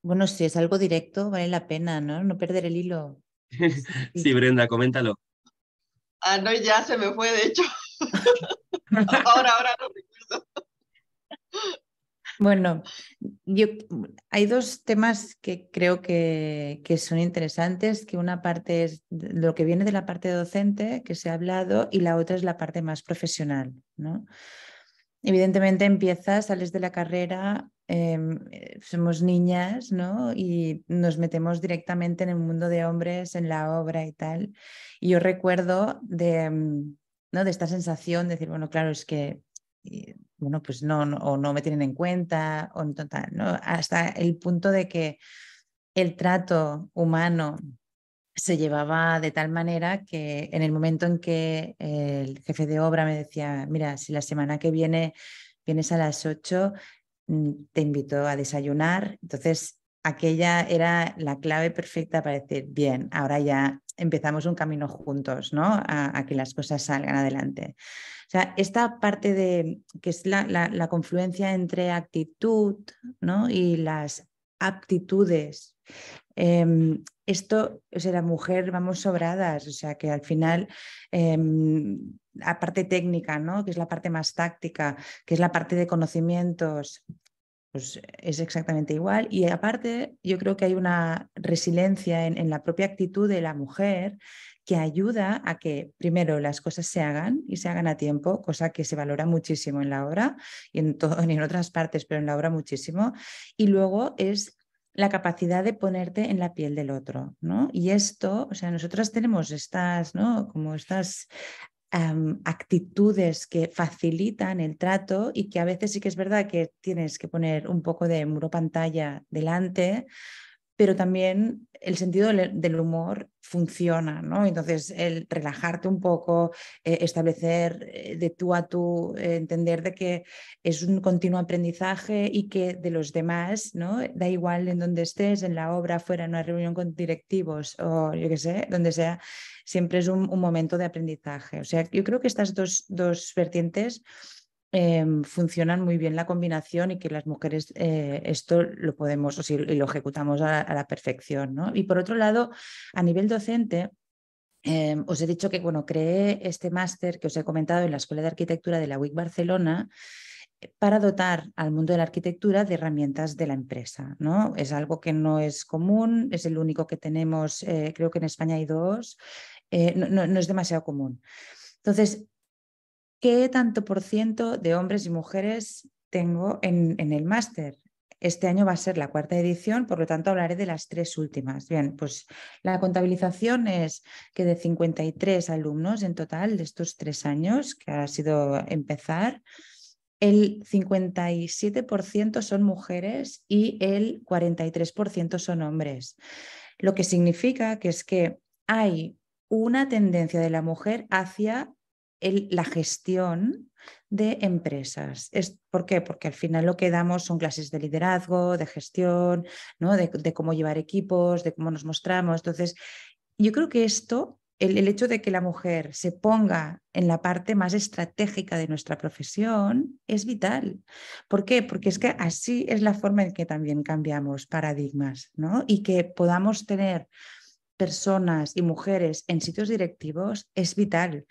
S12: Bueno, si es algo directo, vale la pena, ¿no? No perder el hilo.
S1: sí, Brenda, coméntalo.
S10: Ah, no, ya se me fue, de hecho. ahora, ahora no recuerdo.
S12: Bueno, yo, hay dos temas que creo que, son interesantes, que una parte es lo que viene de la parte docente, que se ha hablado, y la otra es la parte más profesional. ¿no? Evidentemente empiezas, sales de la carrera, em, somos niñas ¿no? y nos metemos directamente en el mundo de hombres, en la obra y tal. Y yo recuerdo de, mm, ¿no? de esta sensación de decir, bueno, claro, es que bueno, pues no, o no me tienen en cuenta, o total, ¿no? Hasta el punto de que el trato humano se llevaba de tal manera que en el momento en que el jefe de obra me decía, mira, si la semana que viene vienes a las 8, mm, te invito a desayunar. Entonces, aquella era la clave perfecta para decir, bien, ahora ya empezamos un camino juntos, ¿no? a que las cosas salgan adelante. O sea, esta parte de que es la, confluencia entre actitud ¿no? y las aptitudes. Em, esto, o sea, la mujer vamos sobradas, o sea, que al final em, la parte técnica, ¿no? que es la parte más táctica, que es la parte de conocimientos, pues es exactamente igual. Y aparte, yo creo que hay una resiliencia en, en la propia actitud de la mujer que ayuda a que primero las cosas se hagan y se hagan a tiempo, cosa que se valora muchísimo en la obra y en, en otras partes, pero en la obra muchísimo. Y luego es la capacidad de ponerte en la piel del otro, ¿no? Y esto, o sea, nosotras tenemos estas, ¿no? Como estas actitudes que facilitan el trato y que a veces sí que es verdad que tienes que poner un poco de muro pantalla delante, pero también el sentido del humor funciona, ¿no? Entonces, el relajarte un poco, eh, establecer eh, de tú a tú, eh, entender de que es un continuo aprendizaje y que de los demás, ¿no? Da igual en donde estés, en la obra, fuera, en una reunión con directivos o yo qué sé, donde sea, siempre es un, momento de aprendizaje. O sea, yo creo que estas dos, dos vertientes Em, funcionan muy bien la combinación y que las mujeres eh, esto lo podemos o y lo ejecutamos a, la perfección. ¿no? Y por otro lado, a nivel docente, em, os he dicho que bueno, creé este máster que os he comentado en la Escuela de Arquitectura de la UIC Barcelona eh, para dotar al mundo de la arquitectura de herramientas de la empresa. ¿no? Es algo que no es común, es el único que tenemos, eh, creo que en España hay dos, no, no, es demasiado común. Entonces, ¿qué tanto por ciento de hombres y mujeres tengo en, el máster? Este año va a ser la cuarta edición, por lo tanto hablaré de las tres últimas. Bien, pues la contabilización es que de 53 alumnos en total de estos tres años, que ha sido empezar, el 57% son mujeres y el 43% son hombres. Lo que significa que es que hay una tendencia de la mujer hacia la gestión de empresas. Es, ¿Por qué? Porque al final lo que damos son clases de liderazgo, de gestión, ¿no? de, cómo llevar equipos, de cómo nos mostramos. Entonces, yo creo que esto, el, el, hecho de que la mujer se ponga en la parte más estratégica de nuestra profesión, es vital. ¿Por qué? Porque es que así es la forma en que también cambiamos paradigmas ¿no? y que podamos tener personas y mujeres en sitios directivos es vital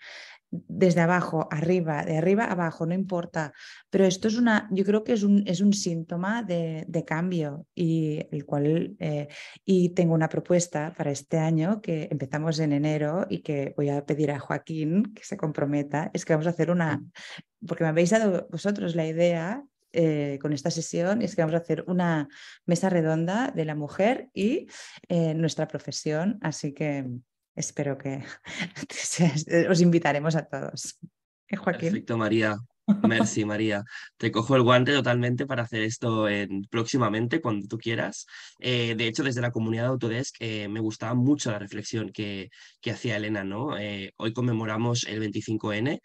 S12: desde abajo, arriba, de arriba abajo, no importa. Pero esto es una, yo creo que es un, es un síntoma de, cambio y el cual eh, y tengo una propuesta para este año que empezamos en enero y que voy a pedir a Joaquín que se comprometa. Es que vamos a hacer una, porque me habéis dado vosotros la idea eh, con esta sesión es que vamos a hacer una mesa redonda de la mujer y eh, nuestra profesión. Así que espero que os invitaremos a todos.
S1: ¿Eh, Perfecto, María. Merci, María. Te cojo el guante totalmente para hacer esto en, próximamente, cuando tú quieras. Eh, de hecho, desde la comunidad de Autodesk eh, me gustaba mucho la reflexión que, que hacía Elena. ¿no? hoy conmemoramos el 25N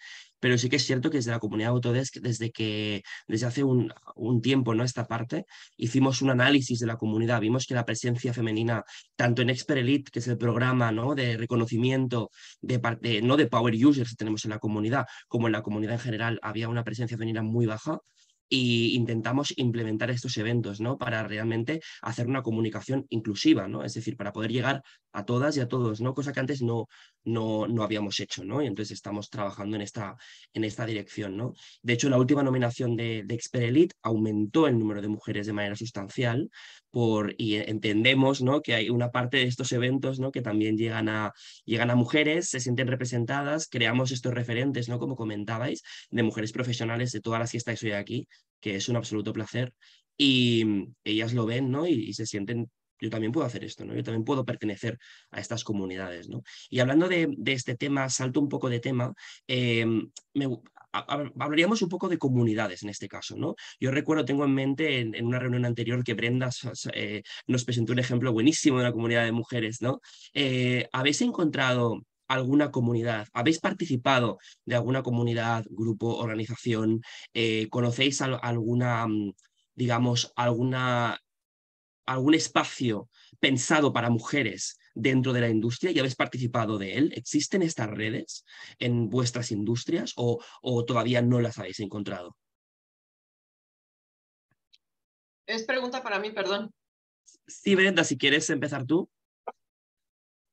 S1: pero sí que es cierto que desde la comunidad Autodesk, desde que desde hace un, un tiempo, ¿no? Esta parte, hicimos un análisis de la comunidad, vimos que la presencia femenina, tanto en Expert Elite, que es el programa, ¿no? De reconocimiento de parte, no de power users que tenemos en la comunidad, como en la comunidad en general, había una presencia femenina muy baja y intentamos implementar estos eventos, ¿no? Para realmente hacer una comunicación inclusiva, ¿no? Es decir, para poder llegar a todas y a todos, ¿no? Cosa que antes no, no, no habíamos hecho, ¿no? Y entonces estamos trabajando en esta, en esta dirección, ¿no? De hecho, la última nominación de, de Expert Elite aumentó el número de mujeres de manera sustancial por, y entendemos, ¿no? Que hay una parte de estos eventos, ¿no? Que también llegan a, llegan a mujeres, se sienten representadas, creamos estos referentes, ¿no? Como comentabais, de mujeres profesionales de todas las que estáis hoy aquí, que es un absoluto placer. Y ellas lo ven, ¿no? y se sienten yo también puedo hacer esto, ¿no? Yo también puedo pertenecer a estas comunidades, ¿no? Y hablando de, este tema, salto un poco de tema, em, hablaríamos un poco de comunidades en este caso, ¿no? Yo recuerdo, tengo en mente en, una reunión anterior que Brenda eh, nos presentó un ejemplo buenísimo de una comunidad de mujeres, ¿no? Eh, ¿Habéis encontrado alguna comunidad? ¿Habéis participado de alguna comunidad, grupo, organización? Eh, ¿Conocéis alguna, mm, digamos, alguna algún espacio pensado para mujeres dentro de la industria y habéis participado de él? ¿Existen estas redes en vuestras industrias o, todavía no las habéis encontrado?
S10: Es pregunta para mí, perdón.
S1: Sí, Brenda, si quieres empezar tú.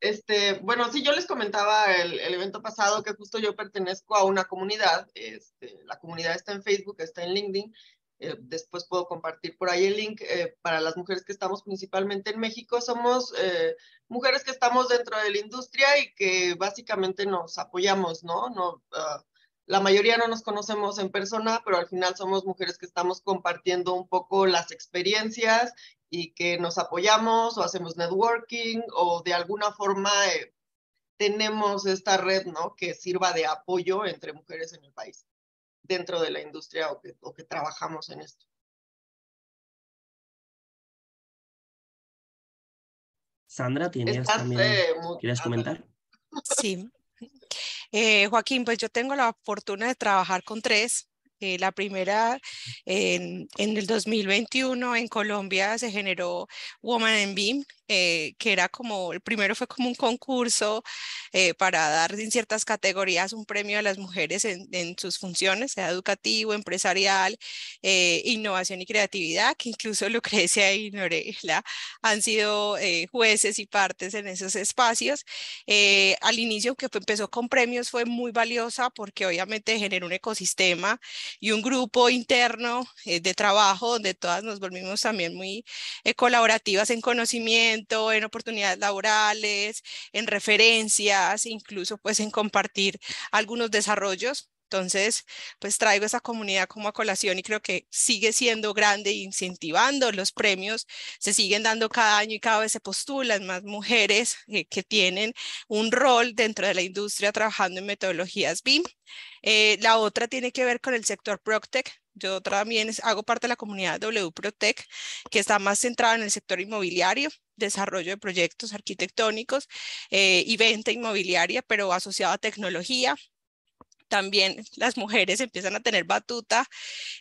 S10: Este, bueno, sí, yo les comentaba el, evento pasado que justo yo pertenezco a una comunidad. Este, la comunidad está en Facebook, está en LinkedIn eh, después puedo compartir por ahí el link eh, para las mujeres que estamos principalmente en México. Somos eh, mujeres que estamos dentro de la industria y que básicamente nos apoyamos, ¿no? no ah, la mayoría no nos conocemos en persona, pero al final somos mujeres que estamos compartiendo un poco las experiencias y que nos apoyamos o hacemos networking o de alguna forma tenemos esta red, ¿no? Que sirva de apoyo entre mujeres en el país dentro de la industria o que, o que trabajamos en esto.
S1: Sandra, ¿tienes también, ¿quieres comentar?
S11: Sí. Eh, Joaquín, pues yo tengo la fortuna de trabajar con tres eh, la primera, en, en, el 2021 en Colombia se generó Woman in Beam, eh, que era como, el primero fue como un concurso eh, para dar en ciertas categorías un premio a las mujeres en, en sus funciones, sea educativo, empresarial, innovación y creatividad, que incluso Lucrecia y Norela han sido jueces y partes en esos espacios. al inicio, que empezó con premios, fue muy valiosa porque obviamente generó un ecosistema y un grupo interno eh, de trabajo donde todas nos volvimos también muy eh, colaborativas en conocimiento, en oportunidades laborales, en referencias, incluso pues en compartir algunos desarrollos. Entonces, pues traigo esa comunidad como a colación y creo que sigue siendo grande incentivando. Los premios se siguen dando cada año y cada vez se postulan más mujeres que tienen un rol dentro de la industria trabajando en metodologías BIM. Eh, la otra tiene que ver con el sector ProTech. Yo también hago parte de la comunidad WProtec, que está más centrada en el sector inmobiliario, desarrollo de proyectos arquitectónicos eh, y venta inmobiliaria, pero asociado a tecnología, también las mujeres empiezan a tener batuta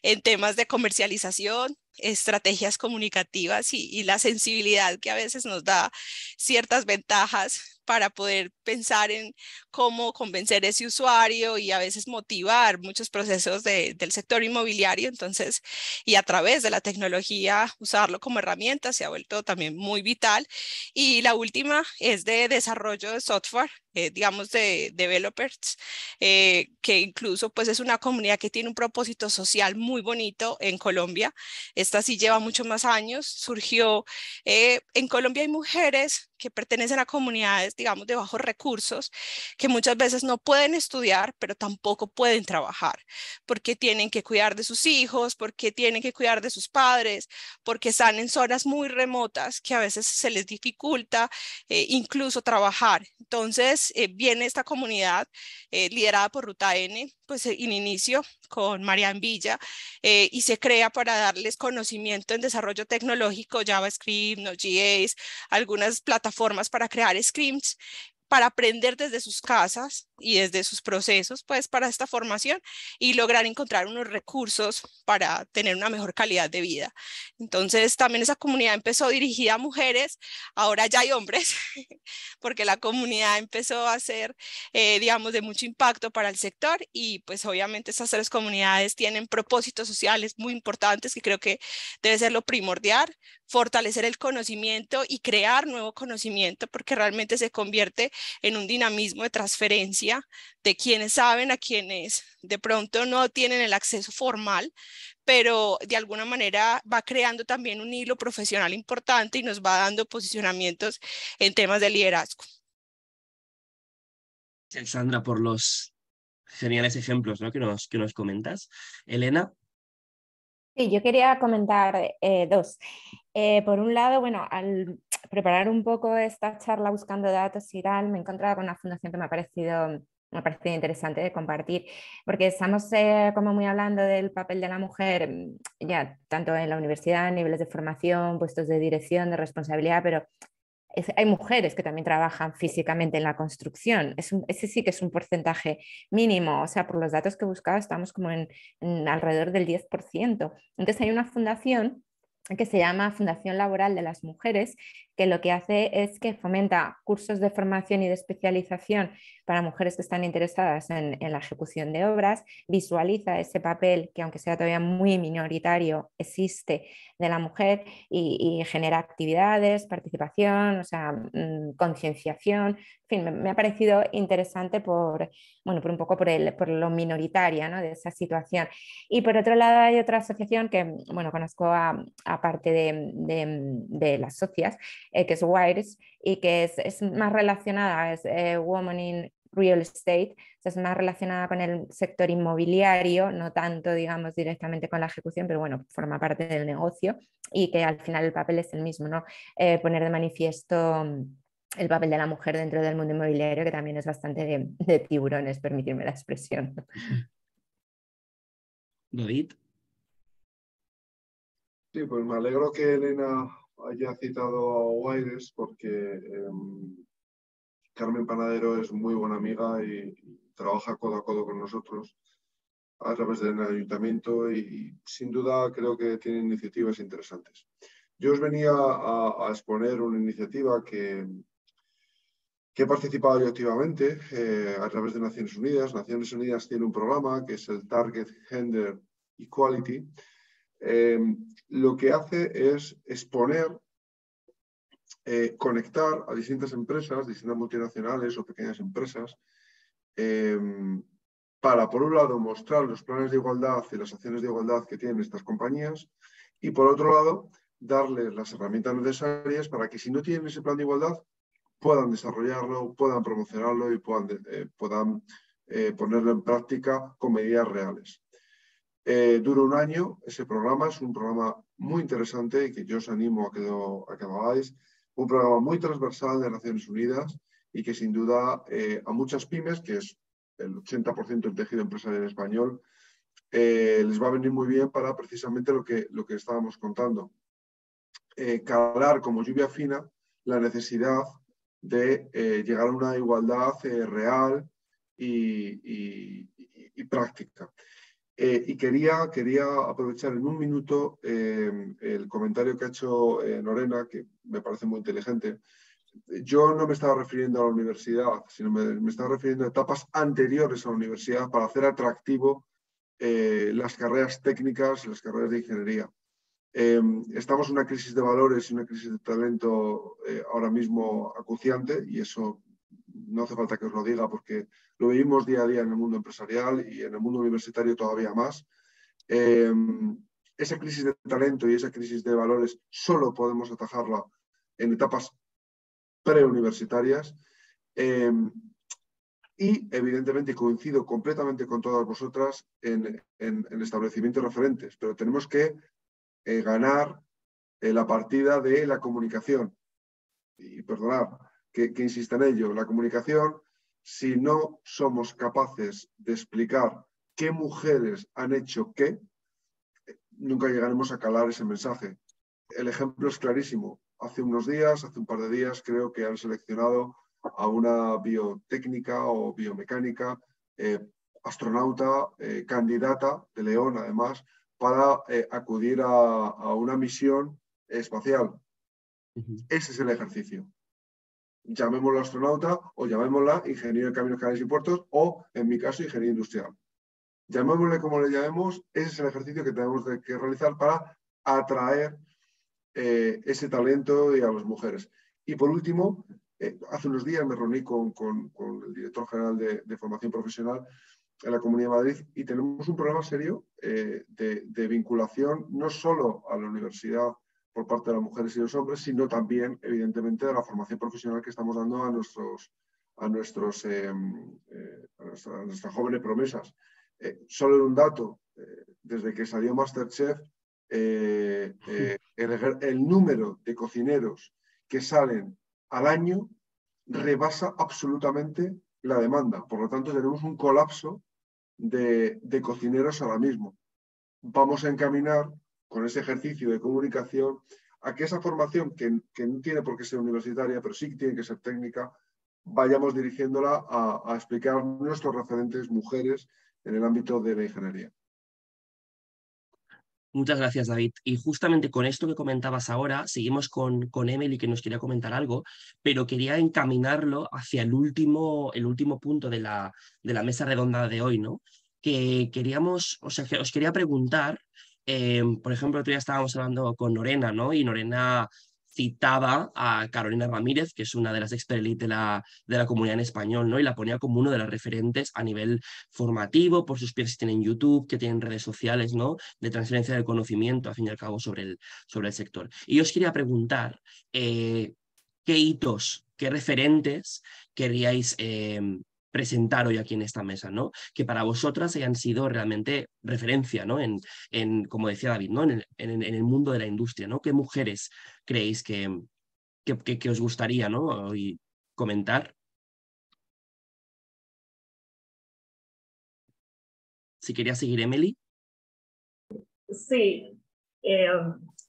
S11: en temas de comercialización, estrategias comunicativas y, y, la sensibilidad que a veces nos da ciertas ventajas para poder pensar en cómo convencer a ese usuario y a veces motivar muchos procesos de, del sector inmobiliario. Entonces, y a través de la tecnología, usarlo como herramienta se ha vuelto también muy vital. Y la última es de desarrollo de software, eh, digamos, de developers, eh, que incluso pues es una comunidad que tiene un propósito social muy bonito en Colombia. Esta sí lleva mucho más años, surgió, eh, en Colombia hay mujeres que pertenecen a comunidades, digamos, de bajos recursos, que muchas veces no pueden estudiar, pero tampoco pueden trabajar, porque tienen que cuidar de sus hijos, porque tienen que cuidar de sus padres, porque están en zonas muy remotas que a veces se les dificulta eh, incluso trabajar. Entonces, eh, viene esta comunidad eh, liderada por Ruta N, pues en inicio con Marian Villa, y se crea para darles conocimiento en desarrollo tecnológico, JavaScript, Node.js, algunas plataformas formas para crear scripts para aprender desde sus casas y desde sus procesos, pues para esta formación y lograr encontrar unos recursos para tener una mejor calidad de vida. Entonces, también esa comunidad empezó dirigida a mujeres, ahora ya hay hombres, porque la comunidad empezó a ser, eh, digamos, de mucho impacto para el sector y pues obviamente esas tres comunidades tienen propósitos sociales muy importantes que creo que debe ser lo primordial, fortalecer el conocimiento y crear nuevo conocimiento porque realmente se convierte en un dinamismo de transferencia de quienes saben a quienes de pronto no tienen el acceso formal, pero de alguna manera va creando también un hilo profesional importante y nos va dando posicionamientos en temas de liderazgo.
S1: Sandra, por los geniales ejemplos ¿no? que, nos, que nos comentas. Elena.
S4: Sí, yo quería comentar eh, dos. Eh, por un lado, bueno, al preparar un poco esta charla buscando datos y tal, me he encontrado con una fundación que me ha parecido, me ha parecido interesante de compartir, porque estamos eh, como muy hablando del papel de la mujer, mm, ya tanto en la universidad, niveles de formación, puestos de dirección, de responsabilidad, pero hay mujeres que también trabajan físicamente en la construcción. Es ese sí que es un porcentaje mínimo. O sea, por los datos que he buscado, estamos como en, en alrededor del 10%. Entonces hay una fundación que se llama Fundación Laboral de las Mujeres, que lo que hace es que fomenta cursos de formación y de especialización para mujeres que están interesadas en, la ejecución de obras, visualiza ese papel que aunque sea todavía muy minoritario, existe de la mujer y, genera actividades, participación, o sea, mm, concienciación. En fin, me, ha parecido interesante por, bueno, por un poco por, el, por lo minoritaria ¿no? de esa situación. Y por otro lado hay otra asociación que, bueno, conozco aparte de, de las socias, eh, que es WIRES y que es, es más relacionada, es eh, Woman in Real Estate, es más relacionada con el sector inmobiliario, no tanto, digamos, directamente con la ejecución, pero bueno, forma parte del negocio y que al final el papel es el mismo, ¿no? Eh, poner de manifiesto mm, el papel de la mujer dentro del mundo inmobiliario, que también es bastante de, de tiburones, permitirme la expresión.
S1: David.
S7: Sí, pues me alegro que Elena haya citado a Guaires porque em, Carmen Panadero es muy buena amiga y, trabaja codo a codo con nosotros a través del ayuntamiento y, sin duda creo que tiene iniciativas interesantes. Yo os venía a, exponer una iniciativa que, que he participado yo activamente eh, a través de Naciones Unidas. Naciones Unidas tiene un programa que es el Target Gender Equality, Em, lo que hace es exponer, eh, conectar a distintas empresas, distintas multinacionales o pequeñas empresas, em, para, por un lado, mostrar los planes de igualdad y las acciones de igualdad que tienen estas compañías y, por otro lado, darles las herramientas necesarias para que si no tienen ese plan de igualdad, puedan desarrollarlo, puedan promocionarlo y puedan, eh, eh, ponerlo en práctica con medidas reales. Eh, dura un año ese programa, es un programa muy interesante que yo os animo a que lo, a hagáis. Un programa muy transversal de Naciones Unidas y que sin duda eh, a muchas pymes, que es el 80% del tejido empresarial español, eh, les va a venir muy bien para precisamente lo que, lo que estábamos contando. calar como lluvia fina la necesidad de llegar a una igualdad real y práctica. Eh, y quería, quería aprovechar en un minuto eh, el comentario que ha hecho eh, Lorena, que me parece muy inteligente. Yo no me estaba refiriendo a la universidad, sino me, me estaba refiriendo a etapas anteriores a la universidad para hacer atractivo las carreras técnicas, las carreras de ingeniería. estamos en una crisis de valores y una crisis de talento ahora mismo acuciante y eso no hace falta que os lo diga porque lo vivimos día a día en el mundo empresarial y en el mundo universitario todavía más. Eh, esa crisis de talento y esa crisis de valores solo podemos atajarla en etapas preuniversitarias. Eh, y evidentemente coincido completamente con todas vosotras en, en, establecimientos referentes, pero tenemos que eh, ganar la partida de la comunicación. Y perdonad, que, insista en ello. La comunicación, si no somos capaces de explicar qué mujeres han hecho qué, nunca llegaremos a calar ese mensaje. El ejemplo es clarísimo. Hace unos días, hace un par de días, creo que han seleccionado a una biotécnica o biomecánica, eh, astronauta, eh, candidata de León, además, para eh, acudir a, una misión espacial. Ese es el ejercicio llamémoslo astronauta o llamémosla ingeniero de caminos, canales y puertos o, en mi caso, ingeniero industrial. Llamémosle como le llamemos, ese es el ejercicio que tenemos que realizar para atraer eh, ese talento y a las mujeres. Y por último, eh, hace unos días me reuní con, el director general de, formación profesional en la Comunidad de Madrid y tenemos un programa serio eh, de, de, vinculación no solo a la universidad por parte de las mujeres y los hombres, sino también, evidentemente, de la formación profesional que estamos dando a nuestros a nuestros em, eh, a, nuestras jóvenes promesas. Eh, solo en un dato, eh, desde que salió Masterchef, el, el, número de cocineros que salen al año rebasa absolutamente la demanda. Por lo tanto, tenemos un colapso de, de cocineros ahora mismo. Vamos a encaminar con ese ejercicio de comunicación a que esa formación, que, no tiene por qué ser universitaria, pero sí tiene que ser técnica, vayamos dirigiéndola a, explicar nuestros referentes mujeres en el ámbito de la ingeniería.
S1: Muchas gracias, David. Y justamente con esto que comentabas ahora, seguimos con, con Emily, que nos quería comentar algo, pero quería encaminarlo hacia el último, el último punto de la, de la mesa redonda de hoy, ¿no? Que queríamos, o sea, que os quería preguntar Em, por ejemplo, otro día estábamos hablando con Norena, ¿no? Y Norena citaba a Carolina Ramírez, que es una de las expert de la, de la comunidad en español, ¿no? Y la ponía como uno de los referentes a nivel formativo, por sus piezas que tienen YouTube, que tienen redes sociales, ¿no? De transferencia del conocimiento, al fin y al cabo, sobre el, sobre el sector. Y yo os quería preguntar, eh, ¿qué hitos, qué referentes queríais em, presentar hoy aquí en esta mesa, ¿no? Que para vosotras hayan sido realmente referencia, ¿no? En, en como decía David, ¿no? En el, en, el, mundo de la industria, ¿no? ¿Qué mujeres creéis que, que, que, os gustaría, ¿no? Hoy comentar. Si quería seguir Emily.
S5: Sí, eh,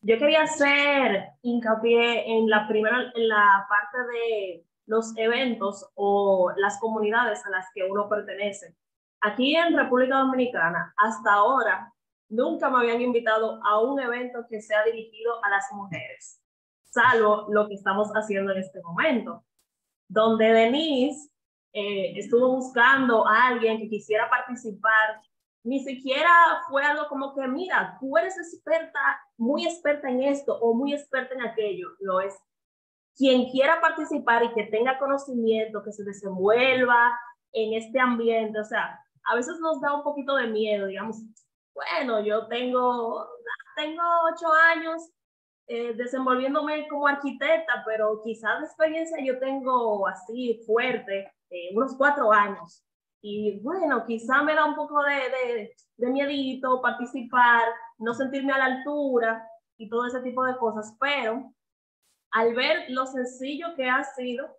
S5: yo quería hacer hincapié en la primera, en la parte de los eventos o las comunidades a las que uno pertenece. Aquí en República Dominicana, hasta ahora, nunca me habían invitado a un evento que sea dirigido a las mujeres, salvo lo que estamos haciendo en este momento, donde Denise eh, estuvo buscando a alguien que quisiera participar ni siquiera fue algo como que, mira, tú eres experta, muy experta en esto o muy experta en aquello. No es quien quiera participar y que tenga conocimiento, que se desenvuelva en este ambiente. O sea, a veces nos da un poquito de miedo, digamos, bueno, yo tengo, tengo ocho años eh, desenvolviéndome como arquitecta, pero quizás de experiencia yo tengo así fuerte, eh, unos cuatro años. Y bueno, quizá me da un poco de, de, de miedito participar, no sentirme a la altura y todo ese tipo de cosas, pero al ver lo sencillo que ha sido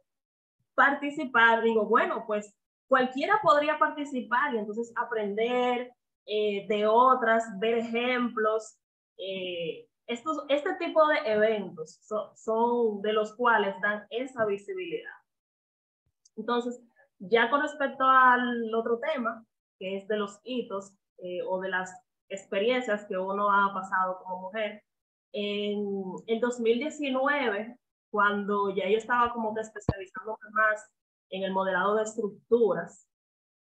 S5: participar, digo, bueno, pues cualquiera podría participar y entonces aprender eh, de otras, ver ejemplos. Eh, estos, este tipo de eventos son de los cuales dan esa visibilidad. Entonces, ya con respecto al otro tema, que es de los hitos eh, o de las experiencias que uno ha pasado como mujer, en el 2019, cuando ya yo estaba como que especializando más en el modelado de estructuras,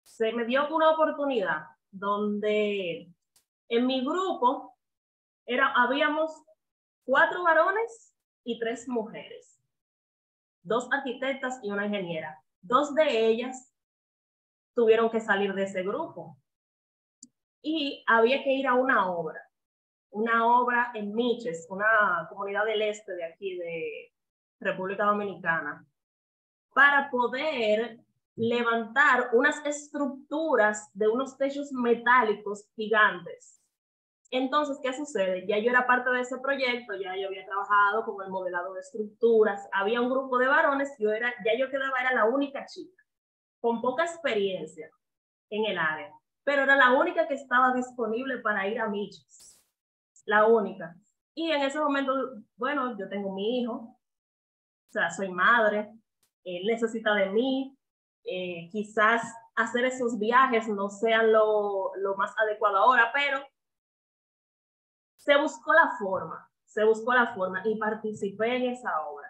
S5: se me dio una oportunidad donde en mi grupo era, habíamos cuatro varones y tres mujeres, dos arquitectas y una ingeniera. Dos de ellas tuvieron que salir de ese grupo y había que ir a una obra, una obra en Miches, una comunidad del este de aquí, de República Dominicana, para poder levantar unas estructuras de unos techos metálicos gigantes. Entonces, ¿qué sucede? Ya yo era parte de ese proyecto, ya yo había trabajado con el modelado de estructuras, había un grupo de varones, yo era, ya yo quedaba, era la única chica, con poca experiencia en el área, pero era la única que estaba disponible para ir a Michis, la única. Y en ese momento, bueno, yo tengo mi hijo, o sea, soy madre, él necesita de mí, eh, quizás hacer esos viajes no sean lo, lo más adecuado ahora, pero se buscó la forma, se buscó la forma y participé en esa obra.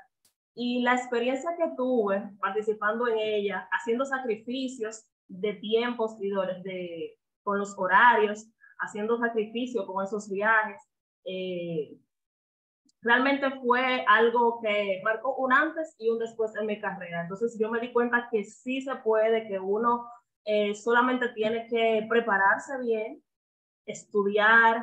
S5: Y la experiencia que tuve participando en ella, haciendo sacrificios de tiempos y de, con los horarios, haciendo sacrificios con esos viajes, eh, realmente fue algo que marcó un antes y un después en mi carrera. Entonces yo me di cuenta que sí se puede, que uno eh, solamente tiene que prepararse bien, estudiar,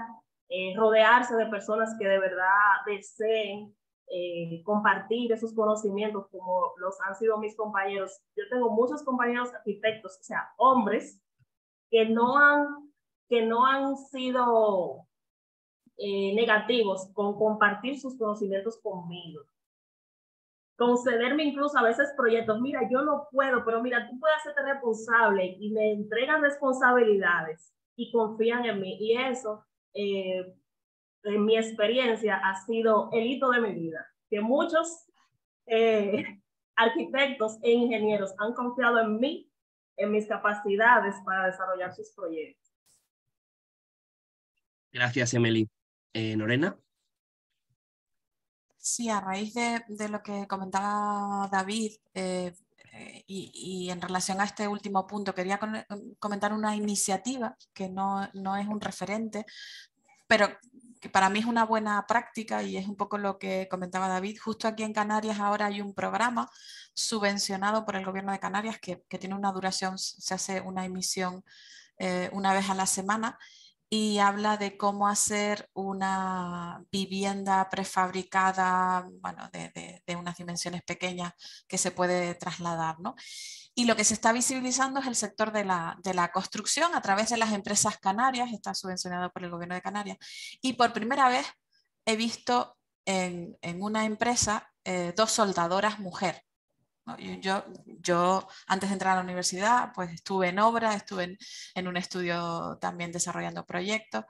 S5: eh, rodearse de personas que de verdad deseen eh, compartir esos conocimientos como los han sido mis compañeros. Yo tengo muchos compañeros arquitectos, o sea, hombres, que no han, que no han sido eh, negativos con compartir sus conocimientos conmigo. Concederme incluso a veces proyectos, mira, yo no puedo, pero mira, tú puedes hacerte responsable y me entregan responsabilidades y confían en mí. Y eso eh, en mi experiencia ha sido el hito de mi vida, que muchos eh, arquitectos e ingenieros han confiado en mí, en mis capacidades para desarrollar sus proyectos.
S1: Gracias, Emily. Eh, Lorena.
S9: Sí, a raíz de, lo que comentaba David, y, en relación a este último punto, quería comentar una iniciativa que no, no, es un referente, pero que para mí es una buena práctica y es un poco lo que comentaba David. Justo aquí en Canarias ahora hay un programa subvencionado por el gobierno de Canarias que, tiene una duración, se hace una emisión eh, una vez a la semana y habla de cómo hacer una vivienda prefabricada, bueno, de, de unas dimensiones pequeñas que se puede trasladar, ¿no? Y lo que se está visibilizando es el sector de la, de la construcción a través de las empresas canarias, está subvencionado por el gobierno de Canarias. Y por primera vez he visto en, en una empresa eh, dos soldadoras mujer. Yo, yo, antes de entrar a la universidad, pues estuve en obra, estuve en, en un estudio también desarrollando proyectos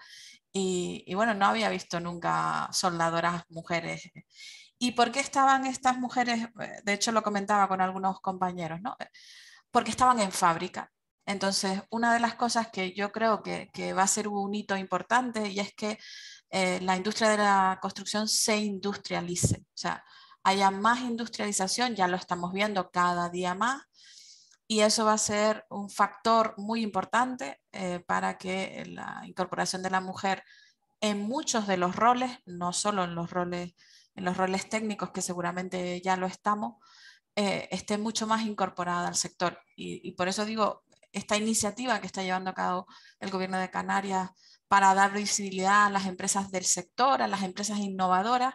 S9: y, bueno, no había visto nunca soldadoras mujeres. ¿Y por qué estaban estas mujeres? De hecho, lo comentaba con algunos compañeros, ¿no? Porque estaban en fábrica. Entonces, una de las cosas que yo creo que, va a ser un hito importante y es que eh, la industria de la construcción se industrialice. O sea, haya más industrialización, ya lo estamos viendo cada día más, y eso va a ser un factor muy importante eh, para que la incorporación de la mujer en muchos de los roles, no solo en los roles, en los roles técnicos que seguramente ya lo estamos, eh, esté mucho más incorporada al sector. Y, por eso digo, esta iniciativa que está llevando a cabo el gobierno de Canarias para dar visibilidad a las empresas del sector, a las empresas innovadoras,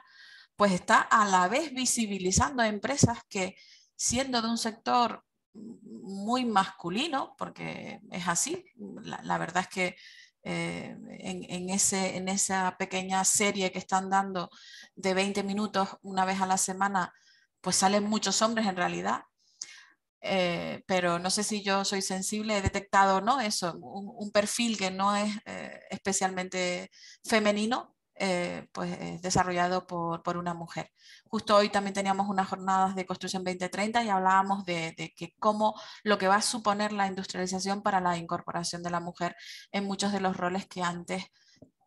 S9: pues está a la vez visibilizando a empresas que siendo de un sector muy masculino, porque es así, la, verdad es que eh, en, ese, en esa pequeña serie que están dando de 20 minutos una vez a la semana, pues salen muchos hombres en realidad. Eh, pero no sé si yo soy sensible, he detectado no eso, un, perfil que no es eh, especialmente femenino, eh, pues, desarrollado por, por, una mujer. Justo hoy también teníamos unas jornadas de construcción 2030 y hablábamos de, de, que cómo lo que va a suponer la industrialización para la incorporación de la mujer en muchos de los roles que antes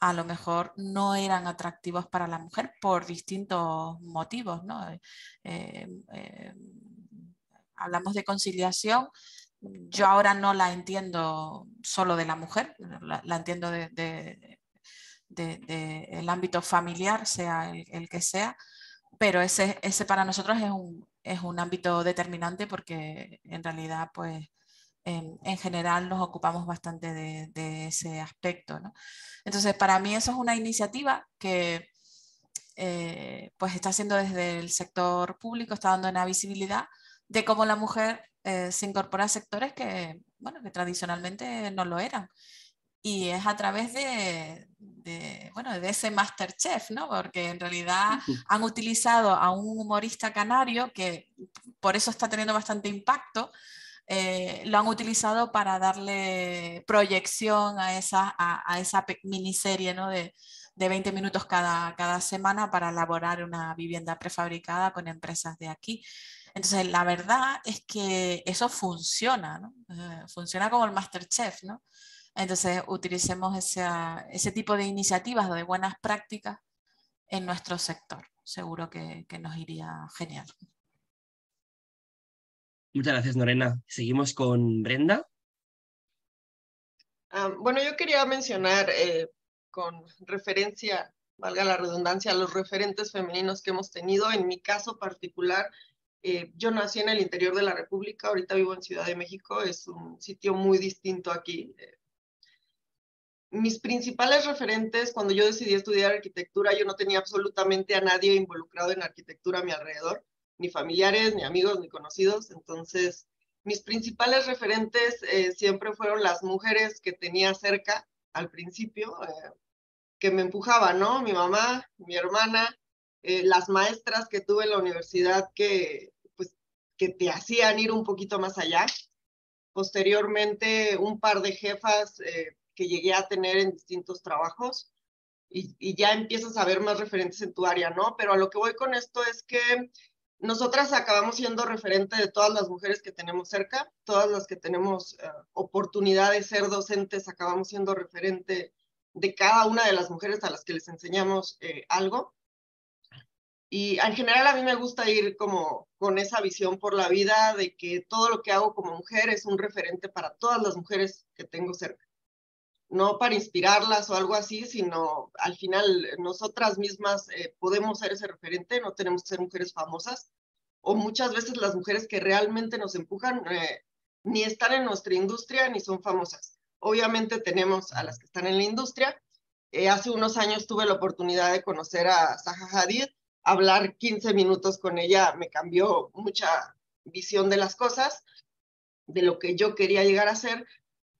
S9: a lo mejor no eran atractivos para la mujer por distintos motivos. ¿no? Eh, eh, hablamos de conciliación, yo ahora no la entiendo solo de la mujer, la, la entiendo de, de, del ámbito familiar, sea el, que sea, pero ese, ese para nosotros es un, es un ámbito determinante porque en realidad, pues, en, en general nos ocupamos bastante de, de ese aspecto. ¿no? Entonces, para mí eso es una iniciativa que eh, pues está haciendo desde el sector público, está dando una visibilidad de cómo la mujer eh, se incorpora a sectores que, bueno, que tradicionalmente no lo eran y es a través de, bueno, de ese Masterchef, ¿no? Porque en realidad han utilizado a un humorista canario que por eso está teniendo bastante impacto. Eh, lo han utilizado para darle proyección a esa, a, esa miniserie ¿no? de, de 20 minutos cada, cada semana para elaborar una vivienda prefabricada con empresas de aquí. Entonces, la verdad es que eso funciona, ¿no? Eh, funciona como el Masterchef, ¿no? Entonces, utilicemos ese tipo de iniciativas de buenas prácticas en nuestro sector. Seguro que, nos iría genial.
S1: Muchas gracias, Norena. Seguimos con Brenda.
S10: Ah, bueno, yo quería mencionar eh, con referencia, valga la redundancia, a los referentes femeninos que hemos tenido. En mi caso particular, eh, yo nací en el interior de la República, ahorita vivo en Ciudad de México, es un sitio muy distinto aquí. Eh, mis principales referentes cuando yo decidí estudiar arquitectura, yo no tenía absolutamente a nadie involucrado en arquitectura a mi alrededor, ni familiares, ni amigos, ni conocidos. Entonces, mis principales referentes eh, siempre fueron las mujeres que tenía cerca al principio, eh, que me empujaban, ¿no? Mi mamá, mi hermana, eh, las maestras que tuve en la universidad que, pues, que te hacían ir un poquito más allá. Posteriormente, un par de jefas que llegué a tener en distintos trabajos y, ya empiezas a ver más referentes en tu área, ¿no? Pero a lo que voy con esto es que nosotras acabamos siendo referente de todas las mujeres que tenemos cerca, todas las que tenemos eh, oportunidad de ser docentes, acabamos siendo referente de cada una de las mujeres a las que les enseñamos eh, algo. Y en general a mí me gusta ir como con esa visión por la vida de que todo lo que hago como mujer es un referente para todas las mujeres que tengo cerca no para inspirarlas o algo así, sino al final nosotras mismas eh, podemos ser ese referente, no tenemos que ser mujeres famosas, o muchas veces las mujeres que realmente nos empujan eh, ni están en nuestra industria ni son famosas. Obviamente tenemos a las que están en la industria. Eh, hace unos años tuve la oportunidad de conocer a Zaha Hadid, hablar 15 minutos con ella me cambió mucha visión de las cosas, de lo que yo quería llegar a ser,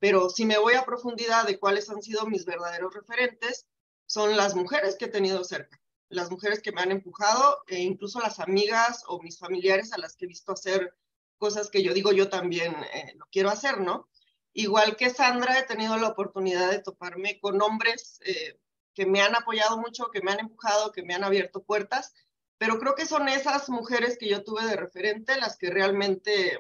S10: pero si me voy a profundidad de cuáles han sido mis verdaderos referentes, son las mujeres que he tenido cerca, las mujeres que me han empujado, e incluso las amigas o mis familiares a las que he visto hacer cosas que yo digo yo también eh, lo quiero hacer, ¿no? Igual que Sandra, he tenido la oportunidad de toparme con hombres eh, que me han apoyado mucho, que me han empujado, que me han abierto puertas, pero creo que son esas mujeres que yo tuve de referente las que realmente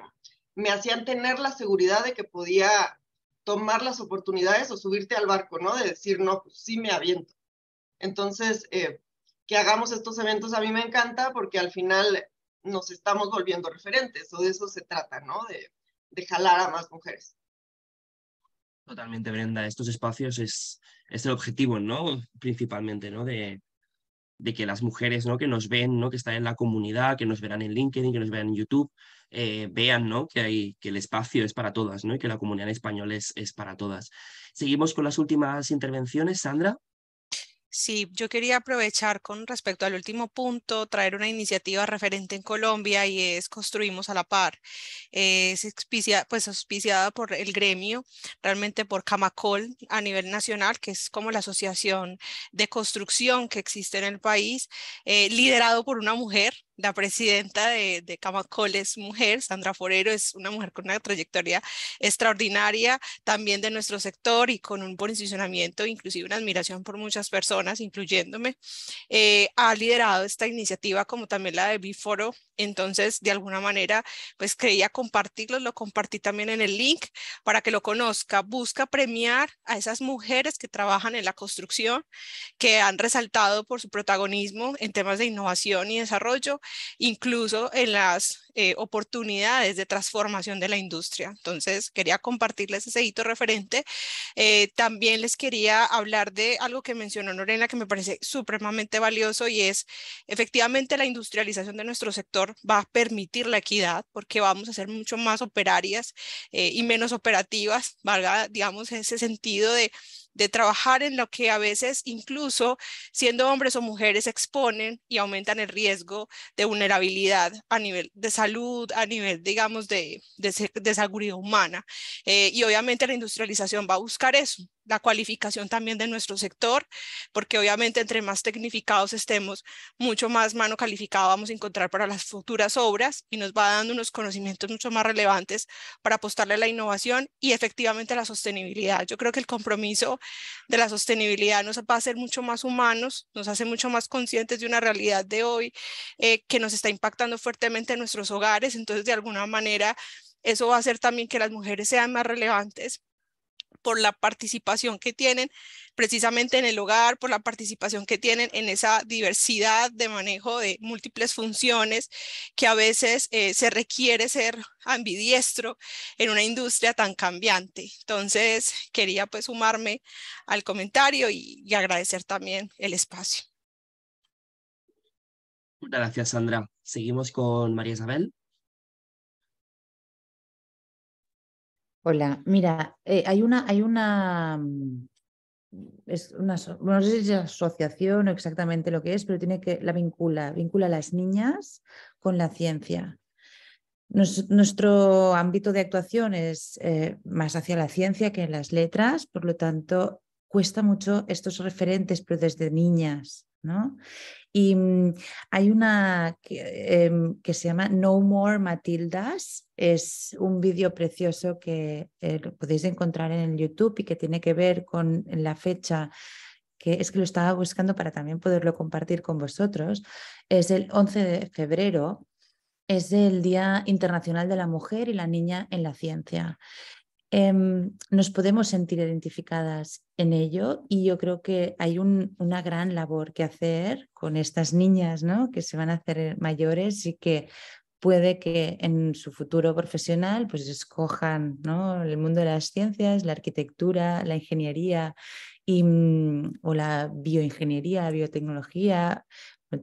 S10: me hacían tener la seguridad de que podía tomar las oportunidades o subirte al barco, ¿no? De decir, no, pues sí me aviento. Entonces, eh, que hagamos estos eventos a mí me encanta porque al final nos estamos volviendo referentes, o de eso se trata, ¿no? De, de jalar a más mujeres.
S1: Totalmente, Brenda. Estos espacios es, es el objetivo, ¿no? Principalmente, ¿no? De, de que las mujeres ¿no? que nos ven, ¿no? que están en la comunidad, que nos verán en LinkedIn, que nos vean en YouTube, eh, vean ¿no? que, hay, que el espacio es para todas ¿no? y que la comunidad en español es, es para todas. Seguimos con las últimas intervenciones, Sandra.
S11: Sí, yo quería aprovechar con respecto al último punto, traer una iniciativa referente en Colombia y es Construimos a la Par. Es pues auspiciada por el gremio, realmente por Camacol a nivel nacional, que es como la asociación de construcción que existe en el país, eh, liderado por una mujer, la presidenta de, de Camacol es mujer, Sandra Forero es una mujer con una trayectoria extraordinaria también de nuestro sector y con un posicionamiento, inclusive una admiración por muchas personas, incluyéndome. Eh, ha liderado esta iniciativa como también la de Biforo, entonces de alguna manera pues quería compartirlo, lo compartí también en el link para que lo conozca. Busca premiar a esas mujeres que trabajan en la construcción, que han resaltado por su protagonismo en temas de innovación y desarrollo incluso en las eh, oportunidades de transformación de la industria. Entonces, quería compartirles ese hito referente. Eh, también les quería hablar de algo que mencionó Lorena, que me parece supremamente valioso y es efectivamente la industrialización de nuestro sector va a permitir la equidad porque vamos a ser mucho más operarias eh, y menos operativas, valga, digamos, ese sentido de de trabajar en lo que a veces incluso siendo hombres o mujeres exponen y aumentan el riesgo de vulnerabilidad a nivel de salud, a nivel, digamos, de, de, seguridad humana. Eh, y obviamente la industrialización va a buscar eso, la cualificación también de nuestro sector, porque obviamente entre más tecnificados estemos, mucho más mano calificada vamos a encontrar para las futuras obras y nos va dando unos conocimientos mucho más relevantes para apostarle a la innovación y efectivamente a la sostenibilidad. Yo creo que el compromiso de la sostenibilidad nos va a hacer mucho más humanos, nos hace mucho más conscientes de una realidad de hoy eh, que nos está impactando fuertemente en nuestros hogares, entonces de alguna manera eso va a hacer también que las mujeres sean más relevantes por la participación que tienen precisamente en el hogar, por la participación que tienen en esa diversidad de manejo de múltiples funciones que a veces eh, se requiere ser ambidiestro en una industria tan cambiante. Entonces, quería pues sumarme al comentario y, y agradecer también el espacio.
S1: Gracias, Sandra. Seguimos con María Isabel.
S12: Hola, mira, eh, hay una, hay una, mm, es una, no sé si es asociación o exactamente lo que es, pero tiene que, la vincula, vincula a las niñas con la ciencia. nuestro ámbito de actuación es eh, más hacia la ciencia que en las letras, por lo tanto, cuesta mucho estos referentes, pero desde niñas, ¿no? Y mm, hay una em, que, se llama No More Matildas. Es un vídeo precioso que eh, podéis encontrar en el YouTube y que tiene que ver con la fecha que es que lo estaba buscando para también poderlo compartir con vosotros. Es el 11 de febrero, es el Día Internacional de la Mujer y la Niña en la Ciencia. Em, nos podemos sentir identificadas en ello y yo creo que hay una gran labor que hacer con estas niñas ¿no? que se van a hacer mayores y que puede que en su futuro profesional pues escojan ¿no? el mundo de las ciencias, la arquitectura, la ingeniería y, mm, o la bioingeniería, biotecnología.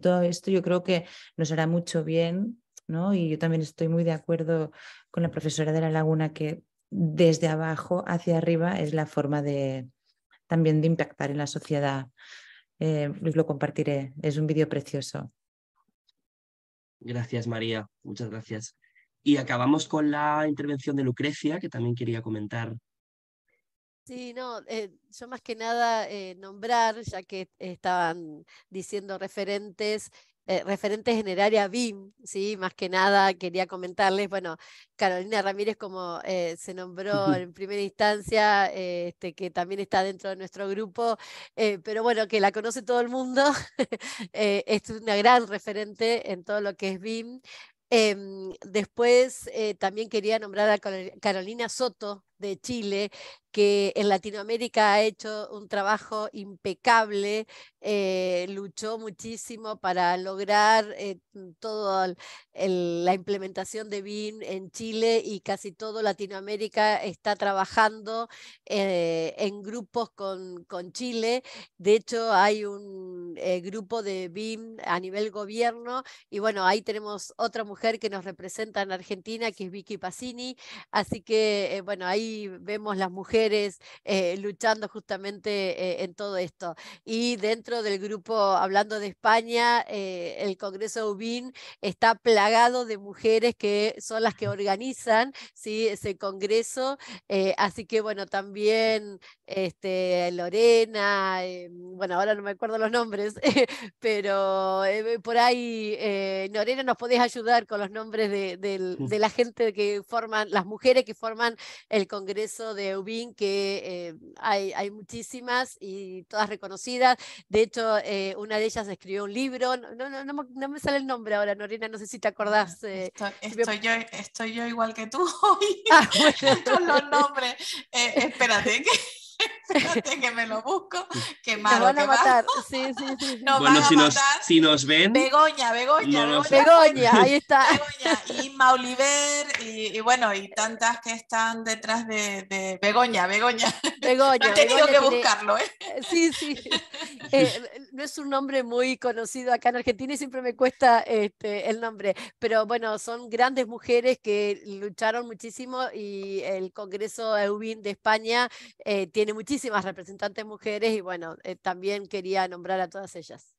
S12: Todo esto yo creo que nos hará mucho bien ¿no? y yo también estoy muy de acuerdo con la profesora de la Laguna que desde abajo hacia arriba es la forma de también de impactar en la sociedad. Eh, os lo compartiré, es un vídeo precioso.
S1: Gracias, María, muchas gracias. Y acabamos con la intervención de Lucrecia, que también quería comentar.
S3: Sí, no, eh, yo más que nada eh, nombrar, ya que estaban diciendo referentes, eh, referentes en el área BIM, ¿sí? más que nada quería comentarles, bueno, Carolina Ramírez como eh, se nombró en primera instancia, este, que también está dentro de nuestro grupo, pero bueno, que la conoce todo el mundo, es una gran referente en todo lo que es BIM. Em, después también quería nombrar a Carolina Soto de Chile, que en Latinoamérica ha hecho un trabajo impecable, eh, luchó muchísimo para lograr eh, toda la implementación de BIM en Chile y casi todo Latinoamérica está trabajando eh, en grupos con, con, Chile. De hecho, hay un grupo de BIM a nivel gobierno y bueno, ahí tenemos otra mujer que nos representa en Argentina, que es Vicky Pacini. Así que, bueno, ahí vemos las mujeres eh, luchando justamente eh, en todo esto. Y dentro del grupo, hablando de España, eh, el Congreso UBIN está plagado de mujeres que son las que organizan ¿sí? ese Congreso. así que bueno, también este, Lorena, bueno, ahora no me acuerdo los nombres, pero por ahí, Lorena, nos podés ayudar con los nombres de, de la gente que forman, las mujeres que forman el Congreso de UBIN que eh, hay, hay, muchísimas y todas reconocidas. De hecho, eh, una de ellas escribió un libro, no, no, no, no, me sale el nombre ahora, Norina, no sé si te acordás.
S9: Eh, estoy, yo, estoy yo igual que tú hoy ah, con los nombres. espérate, que... Espérate que me lo busco. Qué malo.
S3: van a matar. Sí, sí, sí.
S1: bueno, si, Nos, si nos ven.
S9: Begoña, Begoña.
S3: Begoña, ahí está.
S9: Begoña, Inma Oliver y, bueno, y tantas que están detrás de, de Begoña, Begoña.
S3: Begoña.
S9: He tenido que buscarlo, ¿eh?
S3: ¿eh? Sí, sí. Eh, no es un nombre muy conocido acá en Argentina y siempre me cuesta este, el nombre. Pero bueno, son grandes mujeres que lucharon muchísimo y el Congreso EUBIN de España eh, tiene muchísimas representantes mujeres y bueno, eh, también quería nombrar a todas ellas.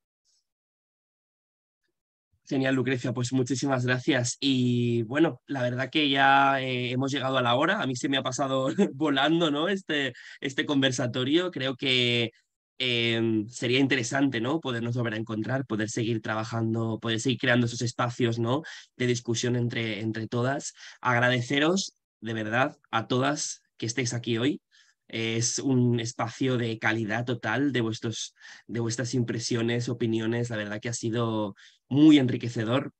S1: Genial, Lucrecia, pues muchísimas gracias. Y bueno, la verdad que ya eh, hemos llegado a la hora. A mí se me ha pasado volando ¿no? este, este conversatorio. Creo que em, sería interesante ¿no? podernos volver a encontrar, poder seguir trabajando, poder seguir creando esos espacios ¿no? de discusión entre, entre todas. Agradeceros de verdad a todas que estéis aquí hoy. Es un espacio de calidad total de, vuestros, de vuestras impresiones, opiniones. La verdad que ha sido muy enriquecedor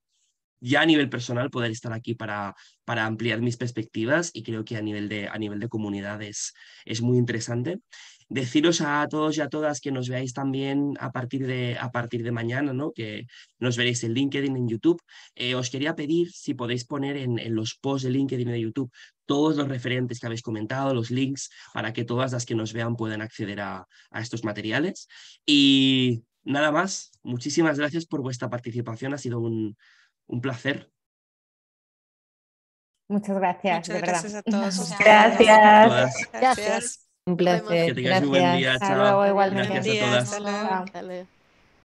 S1: ya a nivel personal poder estar aquí para, para ampliar mis perspectivas y creo que a nivel de, a nivel de comunidad es, es muy interesante. Deciros a todos y a todas que nos veáis también a partir de, a partir de mañana, ¿no? que nos veréis en LinkedIn, en YouTube. Eh, os quería pedir si podéis poner en, en los posts de LinkedIn y de YouTube todos los referentes que habéis comentado, los links, para que todas las que nos vean puedan acceder a, a estos materiales. Y nada más, muchísimas gracias por vuestra participación, ha sido un, un placer.
S4: Muchas gracias,
S11: Muchas gracias a todos.
S4: Gracias.
S3: Gracias.
S4: Un placer.
S1: Que tengáis un buen día.
S4: Hasta luego, igualmente.
S1: Gracias a todas.
S11: Hasta luego.